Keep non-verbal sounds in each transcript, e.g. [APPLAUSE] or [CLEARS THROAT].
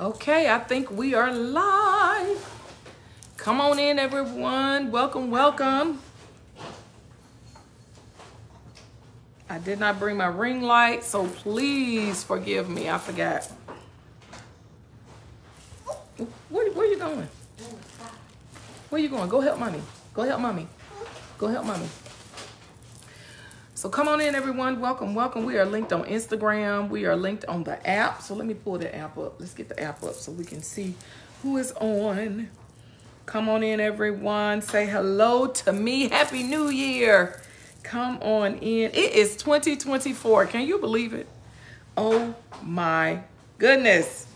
Okay, I think we are live. Come on in, everyone. Welcome, welcome. I did not bring my ring light, so please forgive me. I forgot. Where, where you going? Where are you going? Go help mommy. Go help mommy. Go help mommy. So come on in, everyone. Welcome, welcome. We are linked on Instagram. We are linked on the app. So let me pull the app up. Let's get the app up so we can see who is on. Come on in, everyone. Say hello to me. Happy New Year. Come on in. It is 2024. Can you believe it? Oh my goodness.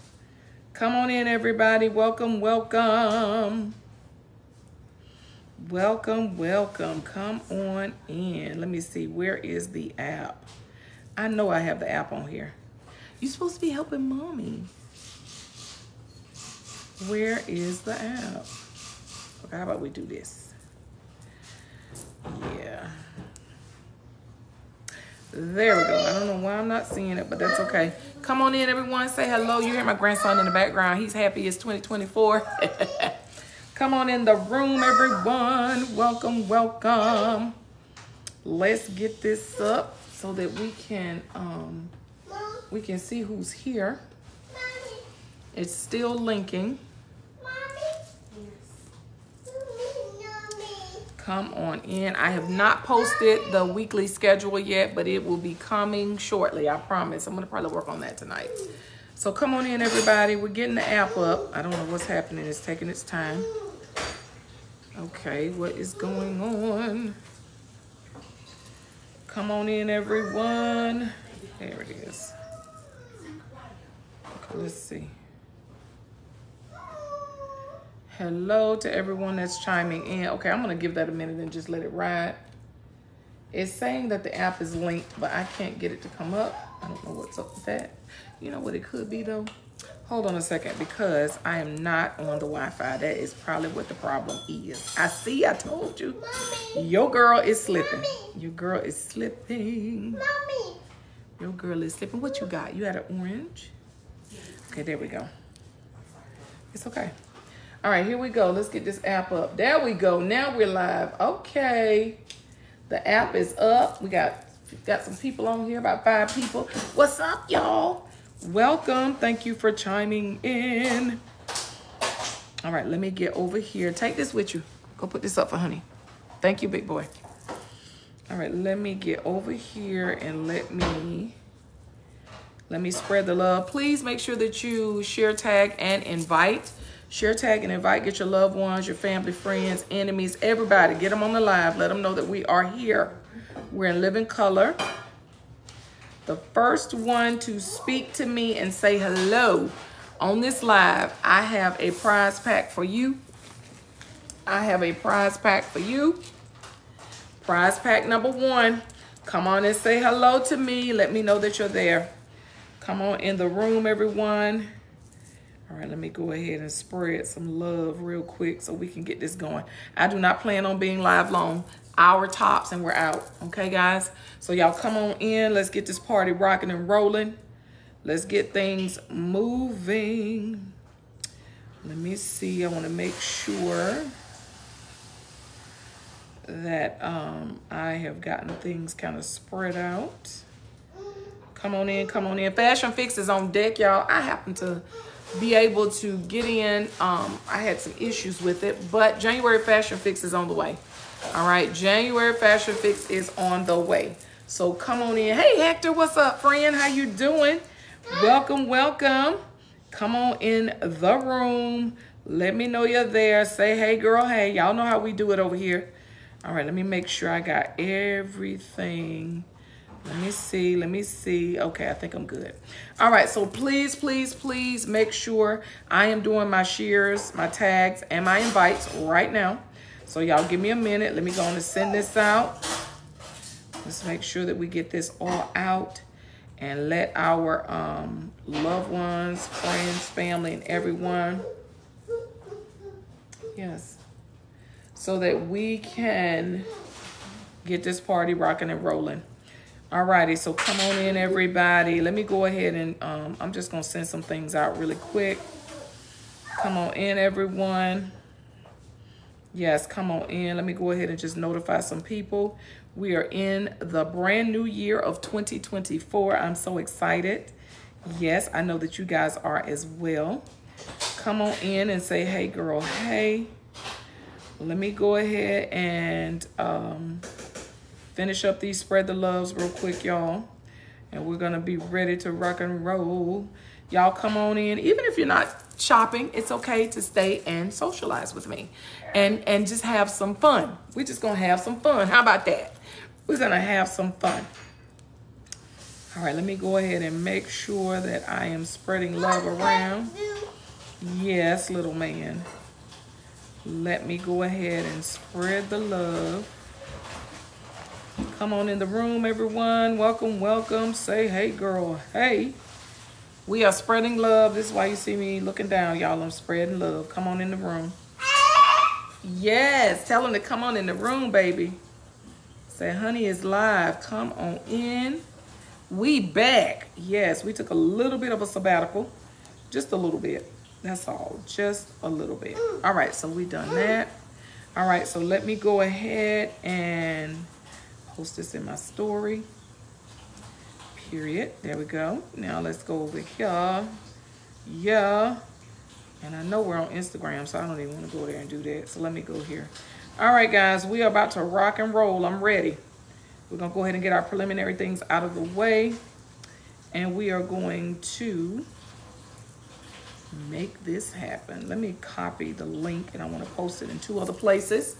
Come on in, everybody. Welcome, welcome. Welcome, welcome. Come on in. Let me see. Where is the app? I know I have the app on here. You're supposed to be helping mommy. Where is the app? Okay, how about we do this? Yeah. There we go. I don't know why I'm not seeing it, but that's okay. Come on in, everyone. Say hello. You hear my grandson in the background. He's happy it's 2024. [LAUGHS] Come on in the room, everyone. Welcome, welcome. Let's get this up so that we can um we can see who's here. It's still linking. Come on in. I have not posted the weekly schedule yet, but it will be coming shortly. I promise. I'm going to probably work on that tonight. So come on in, everybody. We're getting the app up. I don't know what's happening. It's taking its time. Okay, what is going on? Come on in, everyone. There it is. Okay, let's see. Hello to everyone that's chiming in. Okay, I'm going to give that a minute and just let it ride. It's saying that the app is linked, but I can't get it to come up. I don't know what's up with that. You know what it could be, though? Hold on a second, because I am not on the Wi-Fi. That is probably what the problem is. I see, I told you. Mommy. Your girl is slipping. Mommy. Your girl is slipping. Mommy. Your girl is slipping. What you got? You had an orange? Okay, there we go. It's okay. All right, here we go. Let's get this app up. There we go. Now we're live. Okay. The app is up. We got got some people on here, about five people. What's up, y'all? Welcome. Thank you for chiming in. All right, let me get over here. Take this with you. Go put this up for honey. Thank you, big boy. All right, let me get over here and let me let me spread the love. Please make sure that you share, tag, and invite. Share, tag, and invite. Get your loved ones, your family, friends, enemies, everybody. Get them on the live. Let them know that we are here. We're in living color. The first one to speak to me and say hello on this live, I have a prize pack for you. I have a prize pack for you. Prize pack number one. Come on and say hello to me. Let me know that you're there. Come on in the room, everyone. All right, let me go ahead and spread some love real quick so we can get this going. I do not plan on being live long hour tops and we're out. Okay, guys? So y'all come on in. Let's get this party rocking and rolling. Let's get things moving. Let me see. I want to make sure that um, I have gotten things kind of spread out. Come on in, come on in. Fashion Fix is on deck, y'all. I happen to be able to get in. Um, I had some issues with it, but January Fashion Fix is on the way. All right, January Fashion Fix is on the way. So come on in. Hey, Hector, what's up, friend? How you doing? Welcome, welcome. Come on in the room. Let me know you're there. Say, hey, girl, hey. Y'all know how we do it over here. All right, let me make sure I got everything. Let me see, let me see. Okay, I think I'm good. All right, so please, please, please make sure I am doing my shears, my tags, and my invites right now. So y'all give me a minute. Let me go on and send this out. Let's make sure that we get this all out and let our um, loved ones, friends, family, and everyone, yes, so that we can get this party rocking and rolling. Alrighty, so come on in, everybody. Let me go ahead and um, I'm just gonna send some things out really quick. Come on in, everyone. Yes, come on in. Let me go ahead and just notify some people. We are in the brand new year of 2024. I'm so excited. Yes, I know that you guys are as well. Come on in and say, hey, girl, hey. Let me go ahead and um, finish up these spread the loves real quick, y'all. And we're going to be ready to rock and roll. Y'all come on in. Even if you're not shopping, it's okay to stay and socialize with me and, and just have some fun. We're just going to have some fun. How about that? We're going to have some fun. All right, let me go ahead and make sure that I am spreading love around. Yes, little man. Let me go ahead and spread the love. Come on in the room, everyone. Welcome, welcome. Say, hey, girl, hey. We are spreading love. This is why you see me looking down, y'all. I'm spreading love. Come on in the room. Yes, tell them to come on in the room, baby. Say, honey is live. Come on in. We back. Yes, we took a little bit of a sabbatical. Just a little bit. That's all. Just a little bit. All right, so we done that. All right, so let me go ahead and post this in my story. Period. There we go. Now let's go over here. Yeah. And I know we're on Instagram, so I don't even want to go there and do that. So let me go here. All right, guys, we are about to rock and roll. I'm ready. We're going to go ahead and get our preliminary things out of the way. And we are going to make this happen. Let me copy the link and I want to post it in two other places.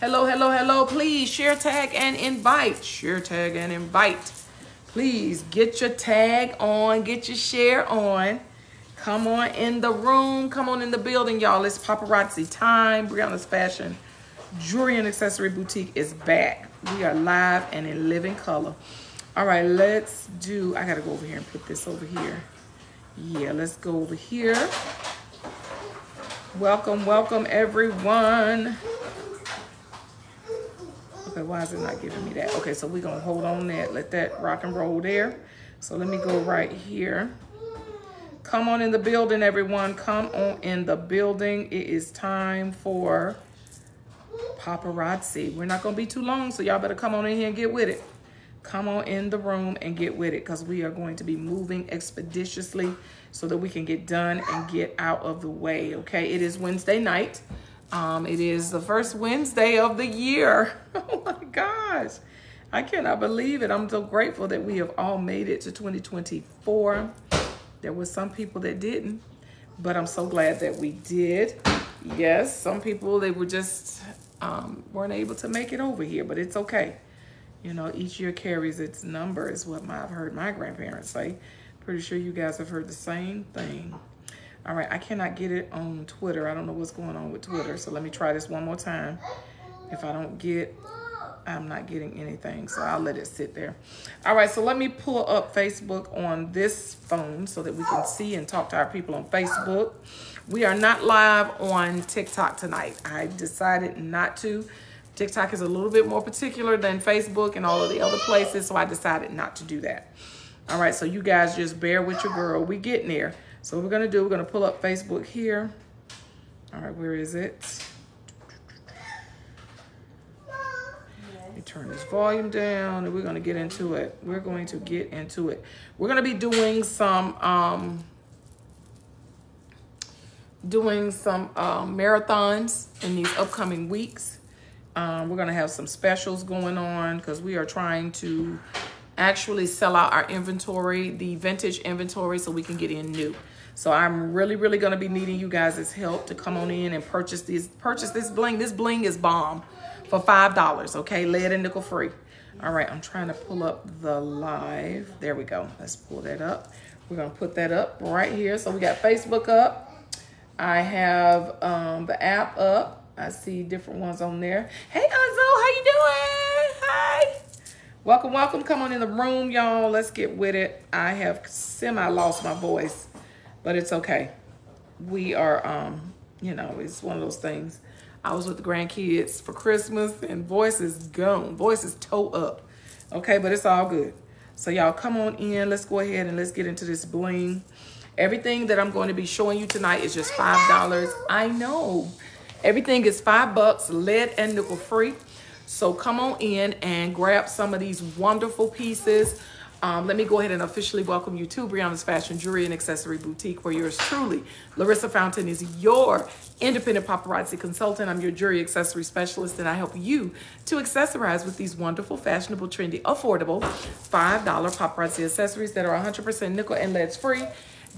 Hello, hello, hello. Please share, tag, and invite. Share, tag, and invite. Please get your tag on, get your share on. Come on in the room. Come on in the building, y'all. It's paparazzi time. Briana's Fashion Jewelry and Accessory Boutique is back. We are live and in living color. All right, let's do, I got to go over here and put this over here. Yeah, let's go over here. Welcome, welcome, everyone. Okay, why is it not giving me that? Okay, so we're to hold on that. Let that rock and roll there. So let me go right here. Come on in the building, everyone. Come on in the building. It is time for paparazzi. We're not to be too long, so y'all better come on in here and get with it. Come on in the room and get with it because we are going to be moving expeditiously so that we can get done and get out of the way, okay? It is Wednesday night. Um, it is the first Wednesday of the year. [LAUGHS] Oh my gosh. I cannot believe it. I'm so grateful that we have all made it to 2024. There were some people that didn't, but I'm so glad that we did. Yes, some people, they were just, um, weren't able to make it over here, but it's okay. You know, each year carries its number is what my, I've heard my grandparents say. Pretty sure you guys have heard the same thing. All right, I cannot get it on Twitter. I don't know what's going on with Twitter. So let me try this one more time. If I don't get, I'm not getting anything. So I'll let it sit there. All right, so let me pull up Facebook on this phone so that we can see and talk to our people on Facebook. We are not live on TikTok tonight. I decided not to. TikTok is a little bit more particular than Facebook and all of the other places, so I decided not to do that. All right, so you guys just bear with your girl. We getting there. So what we're gonna do, we're gonna pull up Facebook here. All right, where is it? Let me turn this volume down and we're gonna get into it. We're going to get into it. We're gonna be doing some, um, doing some um, marathons in these upcoming weeks. Um, we're gonna have some specials going on because we are trying to actually sell out our inventory, the vintage inventory, so we can get in new. So I'm really, really gonna be needing you guys' help to come on in and purchase these, purchase this bling. This bling is bomb for $5, okay? Lead and nickel free. All right, I'm trying to pull up the live. There we go. Let's pull that up. We're gonna put that up right here. So we got Facebook up. I have um, the app up. I see different ones on there. Hey, Anzo, how you doing? Hi. Welcome, welcome. Come on in the room, y'all. Let's get with it. I have semi lost my voice, but it's okay. We are, um, you know, it's one of those things. I was with the grandkids for Christmas and voice is gone. Voice is toe up. Okay, but it's all good. So y'all come on in. Let's go ahead and let's get into this bling. Everything that I'm going to be showing you tonight is just $5. I know. Everything is five bucks, lead and nickel free. So come on in and grab some of these wonderful pieces. Um, let me go ahead and officially welcome you to Briana's Fashion Jewelry and Accessory Boutique, where yours truly, Larissa Fountain, is your independent paparazzi consultant. I'm your jewelry accessory specialist, and I help you to accessorize with these wonderful, fashionable, trendy, affordable $5 paparazzi accessories that are 100% nickel and lead free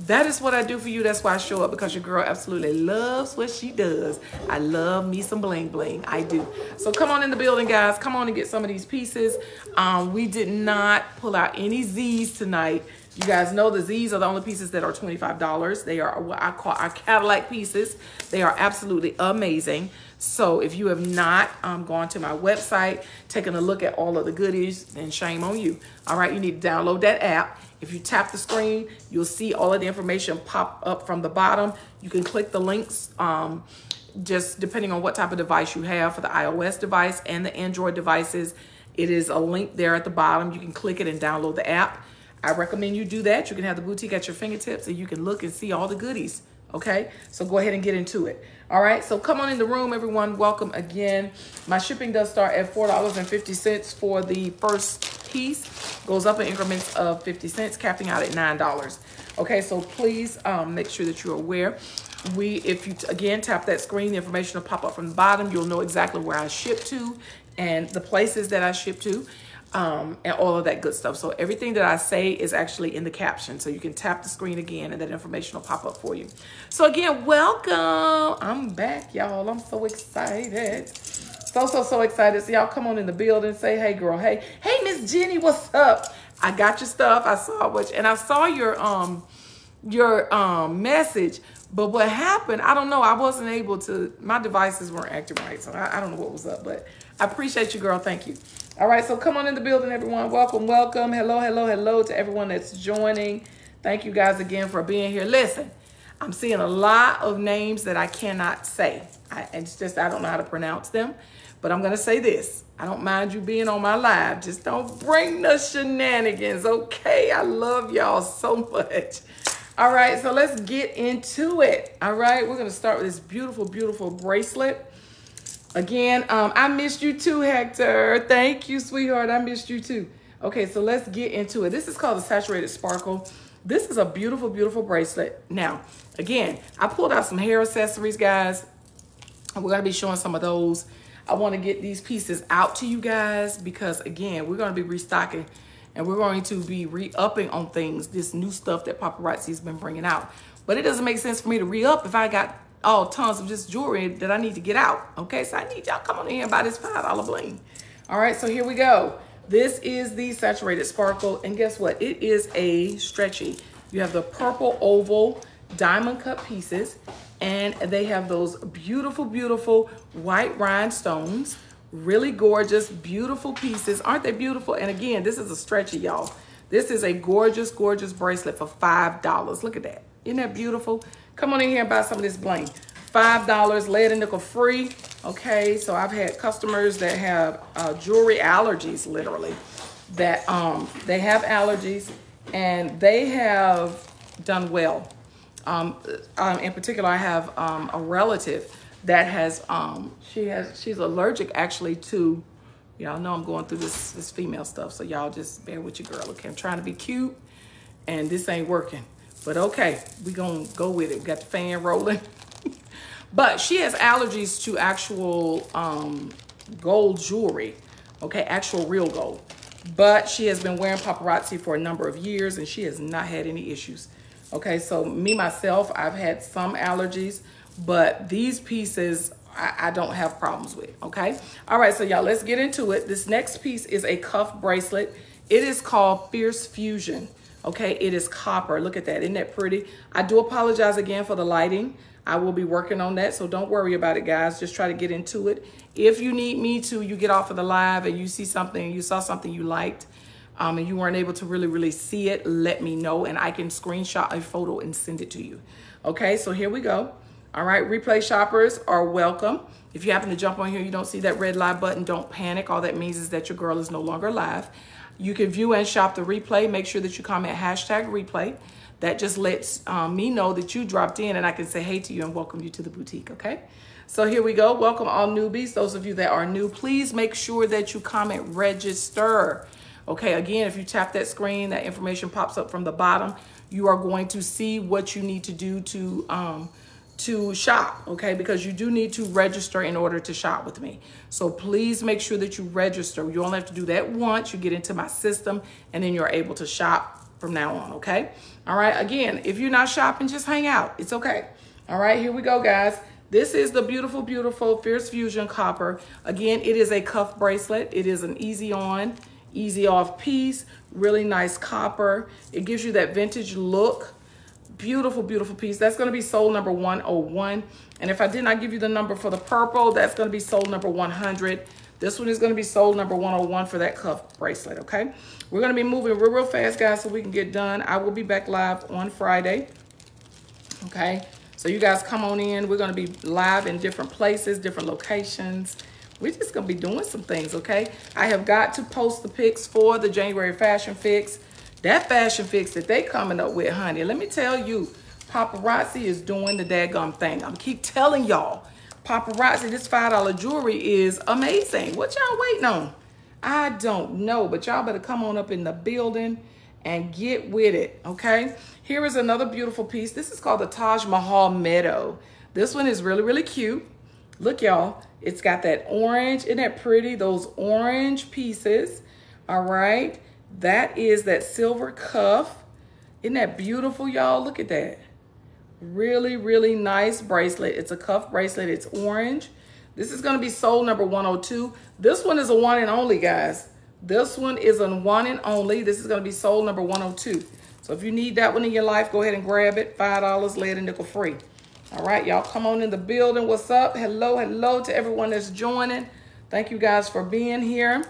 that is what I do for you. That's why I show up because your girl absolutely loves what she does. I love me some bling bling. I do. So come on in the building, guys. Come on and get some of these pieces. Um, we did not pull out any Z's tonight. You guys know the Z's are the only pieces that are $25. They are what I call our Cadillac pieces. They are absolutely amazing. So if you have not um, gone to my website, taken a look at all of the goodies, then shame on you. All right, you need to download that app if you tap the screen, you'll see all of the information pop up from the bottom. You can click the links um, just depending on what type of device you have for the iOS device and the Android devices. It is a link there at the bottom. You can click it and download the app. I recommend you do that. You can have the boutique at your fingertips and you can look and see all the goodies. Okay, so go ahead and get into it. All right, so come on in the room, everyone. Welcome again. My shipping does start at $4.50 for the first piece goes up in increments of 50 cents, capping out at $9. Okay, so please um, make sure that you're aware. We, if you, again, tap that screen, the information will pop up from the bottom. You'll know exactly where I ship to and the places that I ship to um, and all of that good stuff. So everything that I say is actually in the caption. So you can tap the screen again and that information will pop up for you. So again, welcome. I'm back, y'all. I'm so excited. So, so, so excited. So y'all come on in the building, say, hey girl, hey, hey Miss Jenny, what's up? I got your stuff. I saw what and I saw your um your um message. But what happened, I don't know. I wasn't able to, my devices weren't acting right. So I, I don't know what was up, but I appreciate you, girl. Thank you. All right, so come on in the building, everyone. Welcome, welcome. Hello, hello, hello to everyone that's joining. Thank you guys again for being here. Listen, I'm seeing a lot of names that I cannot say. I, it's just, I don't know how to pronounce them. But I'm going to say this. I don't mind you being on my live. Just don't bring the shenanigans, okay? I love y'all so much. All right, so let's get into it. All right, we're going to start with this beautiful, beautiful bracelet. Again, um, I missed you too, Hector. Thank you, sweetheart. I missed you too. Okay, so let's get into it. This is called the Saturated Sparkle. This is a beautiful, beautiful bracelet. Now, again, I pulled out some hair accessories, guys. We're going to be showing some of those I want to get these pieces out to you guys because again, we're going to be restocking and we're going to be re-upping on things, this new stuff that paparazzi's been bringing out. But it doesn't make sense for me to re-up if I got all tons of just jewelry that I need to get out. Okay, so I need y'all come on in and buy this $5 bling. All right, so here we go. This is the Saturated Sparkle, and guess what? It is a stretchy. You have the purple oval diamond cut pieces, and they have those beautiful, beautiful white rhinestones. Really gorgeous, beautiful pieces. Aren't they beautiful? And again, this is a stretchy, y'all. This is a gorgeous, gorgeous bracelet for $5. Look at that. Isn't that beautiful? Come on in here and buy some of this bling. $5, lead and nickel free. Okay, so I've had customers that have uh, jewelry allergies, literally, that um, they have allergies and they have done well um, um, in particular, I have um, a relative that has um, she has she's allergic actually to y'all know I'm going through this this female stuff, so y'all just bear with your girl. Okay, I'm trying to be cute, and this ain't working. But okay, we gonna go with it. We got the fan rolling. [LAUGHS] but she has allergies to actual um, gold jewelry. Okay, actual real gold. But she has been wearing paparazzi for a number of years, and she has not had any issues. Okay, so me, myself, I've had some allergies, but these pieces I, I, don't have problems with, okay? All right, so y'all, let's get into it. This next piece is a cuff bracelet. It is called Fierce Fusion, okay? It is copper. Look at that. Isn't that pretty? I do apologize again for the lighting. I will be working on that, so don't worry about it, guys. Just try to get into it. If you need me to, you get off of the live and you see something, you saw something you liked, um, and you weren't able to really, really see it, let me know and I can screenshot a photo and send it to you. Okay, so here we go. All right, replay shoppers are welcome. If you happen to jump on here, you don't see that red live button, don't panic. All that means is that your girl is no longer live. You can view and shop the replay. Make sure that you comment hashtag replay. That just lets um, me know that you dropped in and I can say hey to you and welcome you to the boutique, okay? So here we go. Welcome all newbies. Those of you that are new, please make sure that you comment register. Okay, again, if you tap that screen, that information pops up from the bottom. You are going to see what you need to do to um, to shop, okay? Because you do need to register in order to shop with me. So please make sure that you register. You only have to do that once. You get into my system and then you're able to shop from now on, okay? All right, again, if you're not shopping, just hang out. It's okay. All right, here we go, guys. This is the beautiful, beautiful Fierce Fusion Copper. Again, it is a cuff bracelet. It is an easy on, easy off piece. Really nice copper. It gives you that vintage look Beautiful, beautiful piece. That's going to be sold number 101. And if I did not give you the number for the purple, that's going to be sold number 100. This one is going to be sold number 101 for that cuff bracelet, okay? We're going to be moving real, real fast, guys, so we can get done. I will be back live on Friday, okay? So you guys come on in. We're going to be live in different places, different locations. We're just to be doing some things, okay? I have got to post the pics for the January Fashion Fix. That fashion fix that they coming up with, honey, let me tell you, paparazzi is doing the daggum thing. I'm keep telling y'all, paparazzi, this $5 jewelry is amazing. What y'all waiting on? I don't know, but y'all better come on up in the building and get with it, okay? Here is another beautiful piece. This is called the Taj Mahal Meadow. This one is really, really cute. Look, y'all, it's got that orange. Isn't that pretty? Those orange pieces, all right? That is that silver cuff. Isn't that beautiful, y'all? Look at that. Really, really nice bracelet. It's a cuff bracelet. It's orange. This is going to be sold number 102. This one is a one and only, guys. This one is a one and only. This is going to be sold number 102. So if you need that one in your life, go ahead and grab it. $5 lead and nickel free. All right, y'all come on in the building. What's up? Hello, hello to everyone that's joining. Thank you guys for being here.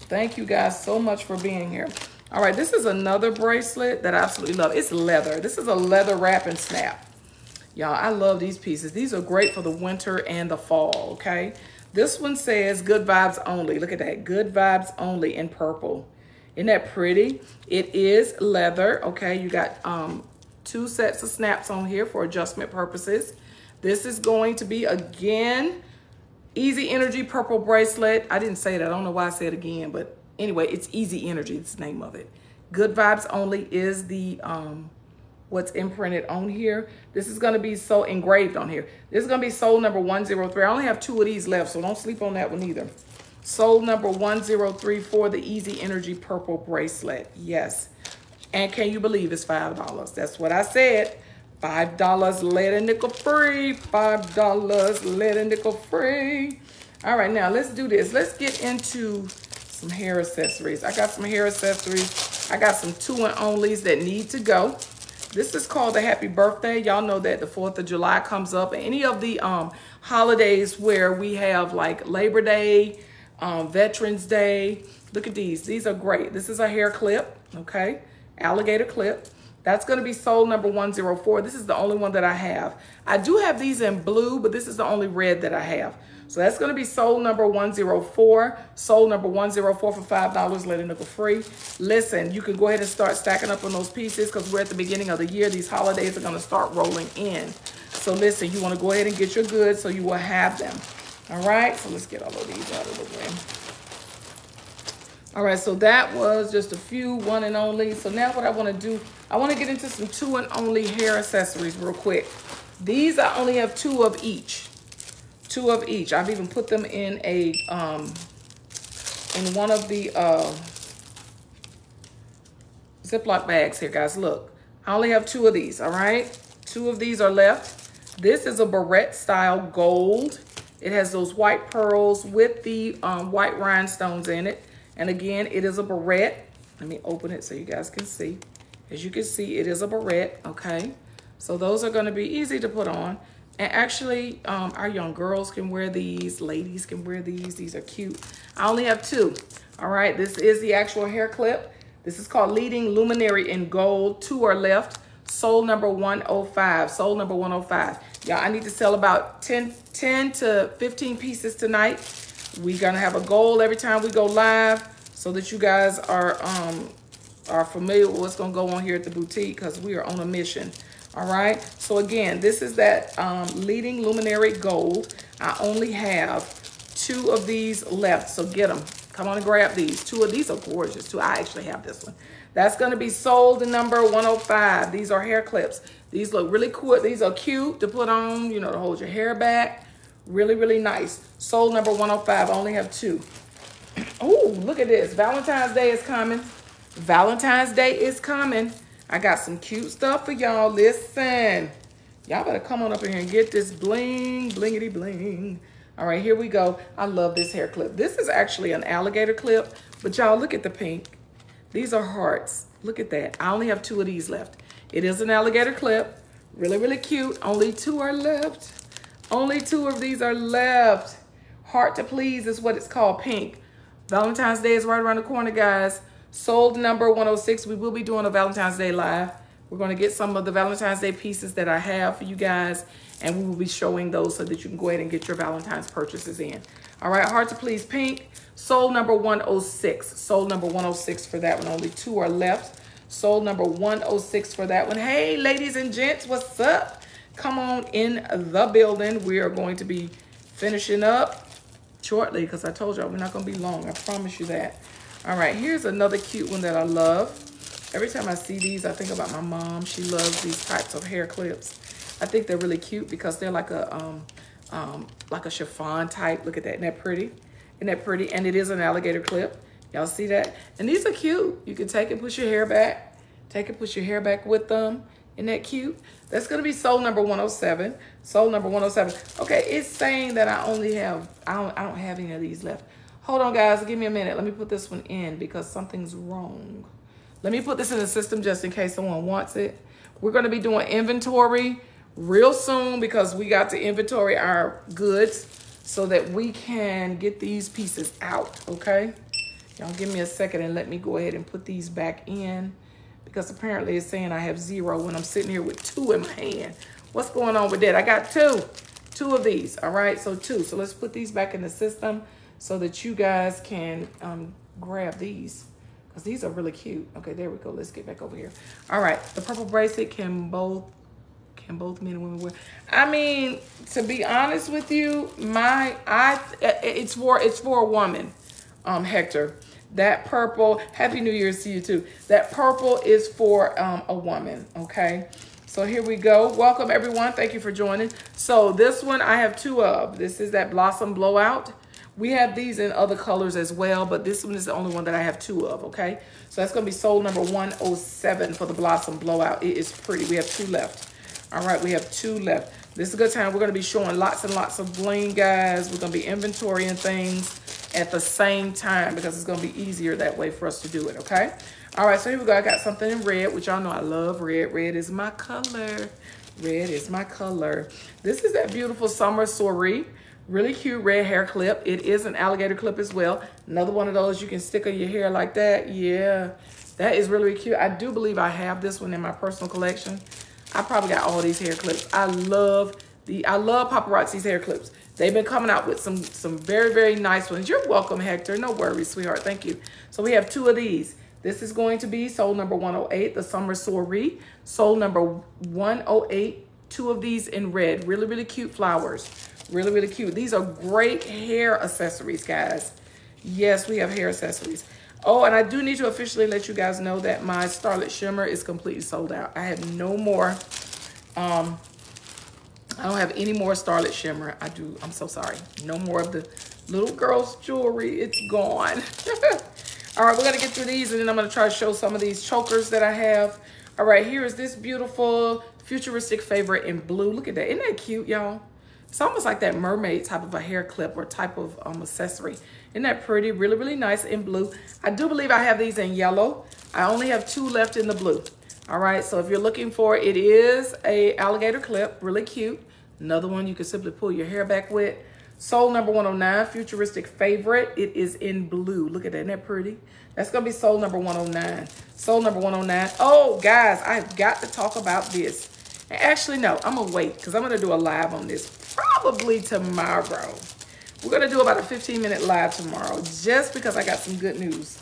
Thank you guys so much for being here. All right, this is another bracelet that I absolutely love. It's leather. This is a leather wrap and snap. Y'all, I love these pieces. These are great for the winter and the fall, okay? This one says good vibes only. Look at that. Good vibes only in purple. Isn't that pretty? It is leather, okay? You got um, two sets of snaps on here for adjustment purposes. This is going to be, again, Easy Energy purple bracelet. I didn't say that. I don't know why I said it again, but anyway, it's Easy Energy. It's the name of it. Good Vibes Only is the um, what's imprinted on here. This is going to be so engraved on here. This is going to be soul number 103. I only have two of these left, so don't sleep on that one either. Soul number 103 for the Easy Energy purple bracelet. Yes. And can you believe it's $5? That's what I said. Five dollars lead and nickel free. Five dollars lead and nickel free. All right, now let's do this. Let's get into some hair accessories. I got some hair accessories. I got some two and onlys that need to go. This is called the Happy Birthday. Y'all know that the 4th of July comes up. And Any of the um, holidays where we have like Labor Day, um, Veterans Day. Look at these. These are great. This is a hair clip, okay? Alligator clip. That's going to be soul number 104. This is the only one that I have. I do have these in blue, but this is the only red that I have. So that's going to be soul number 104. Soul number 104 for $5, let it nickel free. Listen, you can go ahead and start stacking up on those pieces because we're at the beginning of the year. These holidays are going to start rolling in. So listen, you want to go ahead and get your goods so you will have them. All right, so let's get all of these out of the way. All right, so that was just a few one and only. So now what I want to do, I want to get into some two and only hair accessories real quick. These, I only have two of each. Two of each. I've even put them in a, um, in one of the uh, Ziploc bags here, guys. Look, I only have two of these, all right? Two of these are left. This is a barrette style gold. It has those white pearls with the um, white rhinestones in it. And again, it is a barrette. Let me open it so you guys can see. As you can see, it is a barrette, okay? So those are gonna be easy to put on. And actually, um, our young girls can wear these, ladies can wear these. These are cute. I only have two, all right? This is the actual hair clip. This is called Leading Luminary in Gold. Two are left. Soul number 105, soul number 105. Y'all, I need to sell about 10, 10 to 15 pieces tonight. We're gonna have a goal every time we go live. so that you guys are um, are familiar with what's gonna go on here at the boutique because we are on a mission. All right. So again, this is that um, leading luminary gold. I only have two of these left, so get them. Come on and grab these. Two of these are gorgeous too. I actually have this one. That's gonna be sold in number 105. These are hair clips. These look really cool. These are cute to put on, you know, to hold your hair back. Really, really nice. Sold number 105. I only have two. [CLEARS THROAT] Oh, look at this. Valentine's Day is coming. Valentine's Day is coming. I got some cute stuff for y'all. Listen. Y'all better come on up in here and get this bling, blingity bling. All right, here we go. I love this hair clip. This is actually an alligator clip, but y'all look at the pink. These are hearts. Look at that. I only have two of these left. It is an alligator clip. Really, really cute. Only two are left. Only two of these are left. Heart to please is what it's called, pink. Valentine's Day is right around the corner, guys. Sold number 106. We will be doing a Valentine's Day live. We're going to get some of the Valentine's Day pieces that I have for you guys, and we will be showing those so that you can go ahead and get your Valentine's purchases in. All right, Heart to Please Pink. Sold number 106. Sold number 106 for that one. Only two are left. Sold number 106 for that one. Hey, ladies and gents, what's up? Come on in the building. We are going to be finishing up shortly because I told y'all we're not going to be long. I promise you that. All right, here's another cute one that I love. Every time I see these, I think about my mom. She loves these types of hair clips. I think they're really cute because they're like a um, um, like a chiffon type. Look at that. Isn't that pretty? Isn't that pretty? And it is an alligator clip. Y'all see that? And these are cute. You can take and push your hair back. Take and push your hair back with them. Isn't that cute? That's going to be soul number 107. Soul number 107. Okay, it's saying that I only have, I don't, I don't have any of these left. Hold on, guys. Give me a minute. Let me put this one in because something's wrong. Let me put this in the system just in case someone wants it. We're going to be doing inventory real soon because we got to inventory our goods so that we can get these pieces out, okay? Y'all give me a second and let me go ahead and put these back in because apparently it's saying I have zero when I'm sitting here with two in my hand. What's going on with that? I got two, two of these, all right? So two, so let's put these back in the system so that you guys can um, grab these because these are really cute. Okay, there we go. Let's get back over here. All right, the purple bracelet can both can both men and women wear. I mean, to be honest with you, my I it's for it's for a woman, um, Hector. That purple, Happy New Year's to you too. That purple is for um, a woman, okay? So here we go. Welcome everyone. Thank you for joining. So this one I have two of. This is that Blossom Blowout. We have these in other colors as well, but this one is the only one that I have two of, okay? So that's going to be sold number 107 for the Blossom Blowout. It is pretty. We have two left. All right, we have two left. This is a good time. We're going to be showing lots and lots of bling, guys. We're going to be inventorying things at the same time because it's going to be easier that way for us to do it, okay? All right, so here we go. I got something in red, which y'all know I love red. Red is my color. Red is my color. This is that beautiful summer soiree. Really cute red hair clip. It is an alligator clip as well. Another one of those you can stick on your hair like that. Yeah, that is really cute. I do believe I have this one in my personal collection. I probably got all these hair clips. I love the I love paparazzi's hair clips. They've been coming out with some, some very, very nice ones. You're welcome, Hector. No worries, sweetheart. Thank you. So we have two of these. This is going to be soul number 108, the Summer Soiree. Soul number 108, two of these in red. Really, really cute flowers. Really, really cute. These are great hair accessories, guys. Yes, we have hair accessories. Oh, and I do need to officially let you guys know that my Starlit Shimmer is completely sold out. I have no more um, I don't have any more Starlit Shimmer. I do, I'm so sorry. No more of the little girl's jewelry. It's gone. [LAUGHS] All right, we're gonna get through these and then I'm gonna try to show some of these chokers that I have. All right, here is this beautiful futuristic favorite in blue. Look at that, isn't that cute, y'all? It's almost like that mermaid type of a hair clip or type of um, accessory. Isn't that pretty? Really, really nice in blue. I do believe I have these in yellow. I only have two left in the blue. All right, so if you're looking for it, is a alligator clip, really cute. Another one you can simply pull your hair back with. Soul number 109, futuristic favorite. It is in blue. Look at that, isn't that pretty? That's gonna be soul number 109. Soul number 109. Oh, guys, I've got to talk about this. Actually, no, I'm gonna wait because I'm gonna do a live on this probably tomorrow. We're gonna do about a 15 minute live tomorrow just because I got some good news.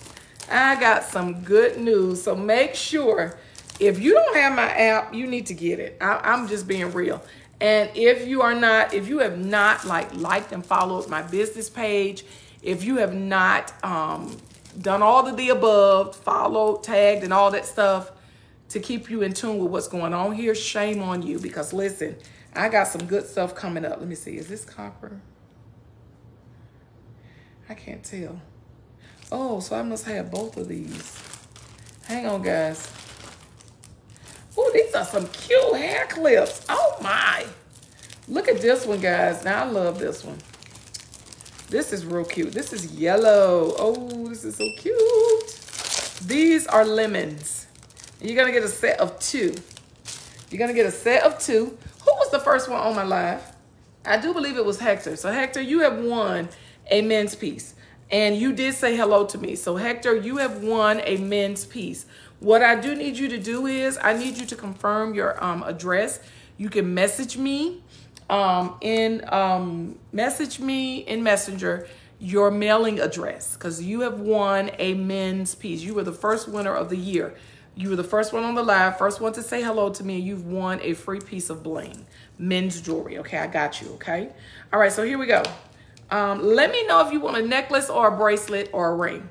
I got some good news. So make sure if you don't have my app, you need to get it. I, I'm just being real. And if you are not, if you have not like liked and followed my business page, if you have not um, done all of the above, followed, tagged, and all that stuff to keep you in tune with what's going on here, shame on you. Because listen, I got some good stuff coming up. Let me see. Is this copper? I can't tell. Oh, so I must have both of these. Hang on, guys. Oh, these are some cute hair clips. Oh, my. Look at this one, guys. Now, I love this one. This is real cute. This is yellow. Oh, this is so cute. These are lemons. You're going to get a set of two. You're going to get a set of two. Who was the first one on my live? I do believe it was Hector. So, Hector, you have won a men's piece. And you did say hello to me. So, Hector, you have won a men's piece. What I do need you to do is I need you to confirm your um, address. You can message me um, in um, message me in Messenger your mailing address because you have won a men's piece. You were the first winner of the year. You were the first one on the live, first one to say hello to me. And you've won a free piece of bling, men's jewelry. Okay, I got you. Okay. All right, so here we go. Um, let me know if you want a necklace or a bracelet or a ring.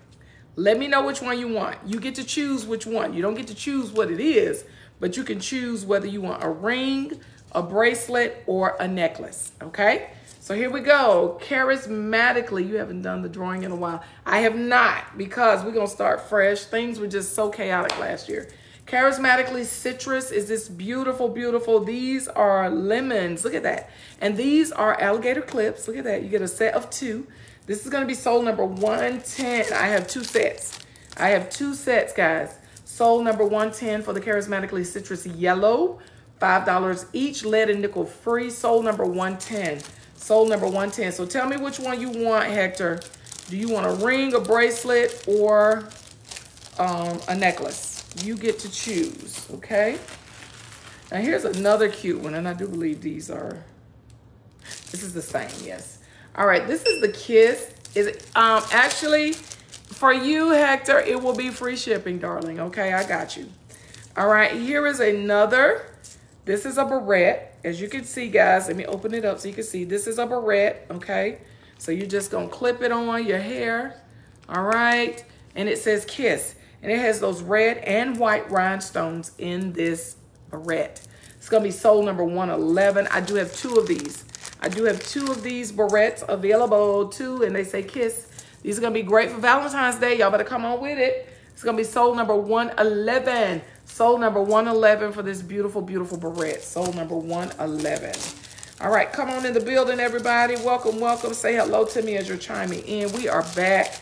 Let me know which one you want. You get to choose which one. You don't get to choose what it is, but you can choose whether you want a ring, a bracelet, or a necklace. Okay? So here we go. Charismatically, you haven't done the drawing in a while. I have not because we're going to start fresh. Things were just so chaotic last year. Charismatically Citrus is this beautiful, beautiful. These are lemons. Look at that. And these are alligator clips. Look at that. You get a set of two. This is going to be sold number 110. I have two sets. I have two sets, guys. Sold number 110 for the Charismatically Citrus Yellow. $5 each, lead and nickel free. Sold number 110. Sold number 110. So tell me which one you want, Hector. Do you want a ring, a bracelet, or um, a necklace? You get to choose, okay? Now here's another cute one, and I do believe these are, this is the same, yes. All right, this is the Kiss. Is um actually for you, Hector, it will be free shipping, darling. Okay, I got you. All right, here is another. This is a barrette. As you can see, guys, let me open it up so you can see. This is a barrette, okay? So you're just gonna clip it on your hair, all right? And it says Kiss. And it has those red and white rhinestones in this barrette. It's gonna be sold number 111. I do have two of these. I do have two of these barrettes available too, and they say kiss. These are gonna be great for Valentine's Day. Y'all better come on with it. It's gonna be sold number 111. Sold number 111 for this beautiful, beautiful barrette. Sold number 111. All right, come on in the building, everybody. Welcome, welcome. Say hello to me as you're chiming in. We are back.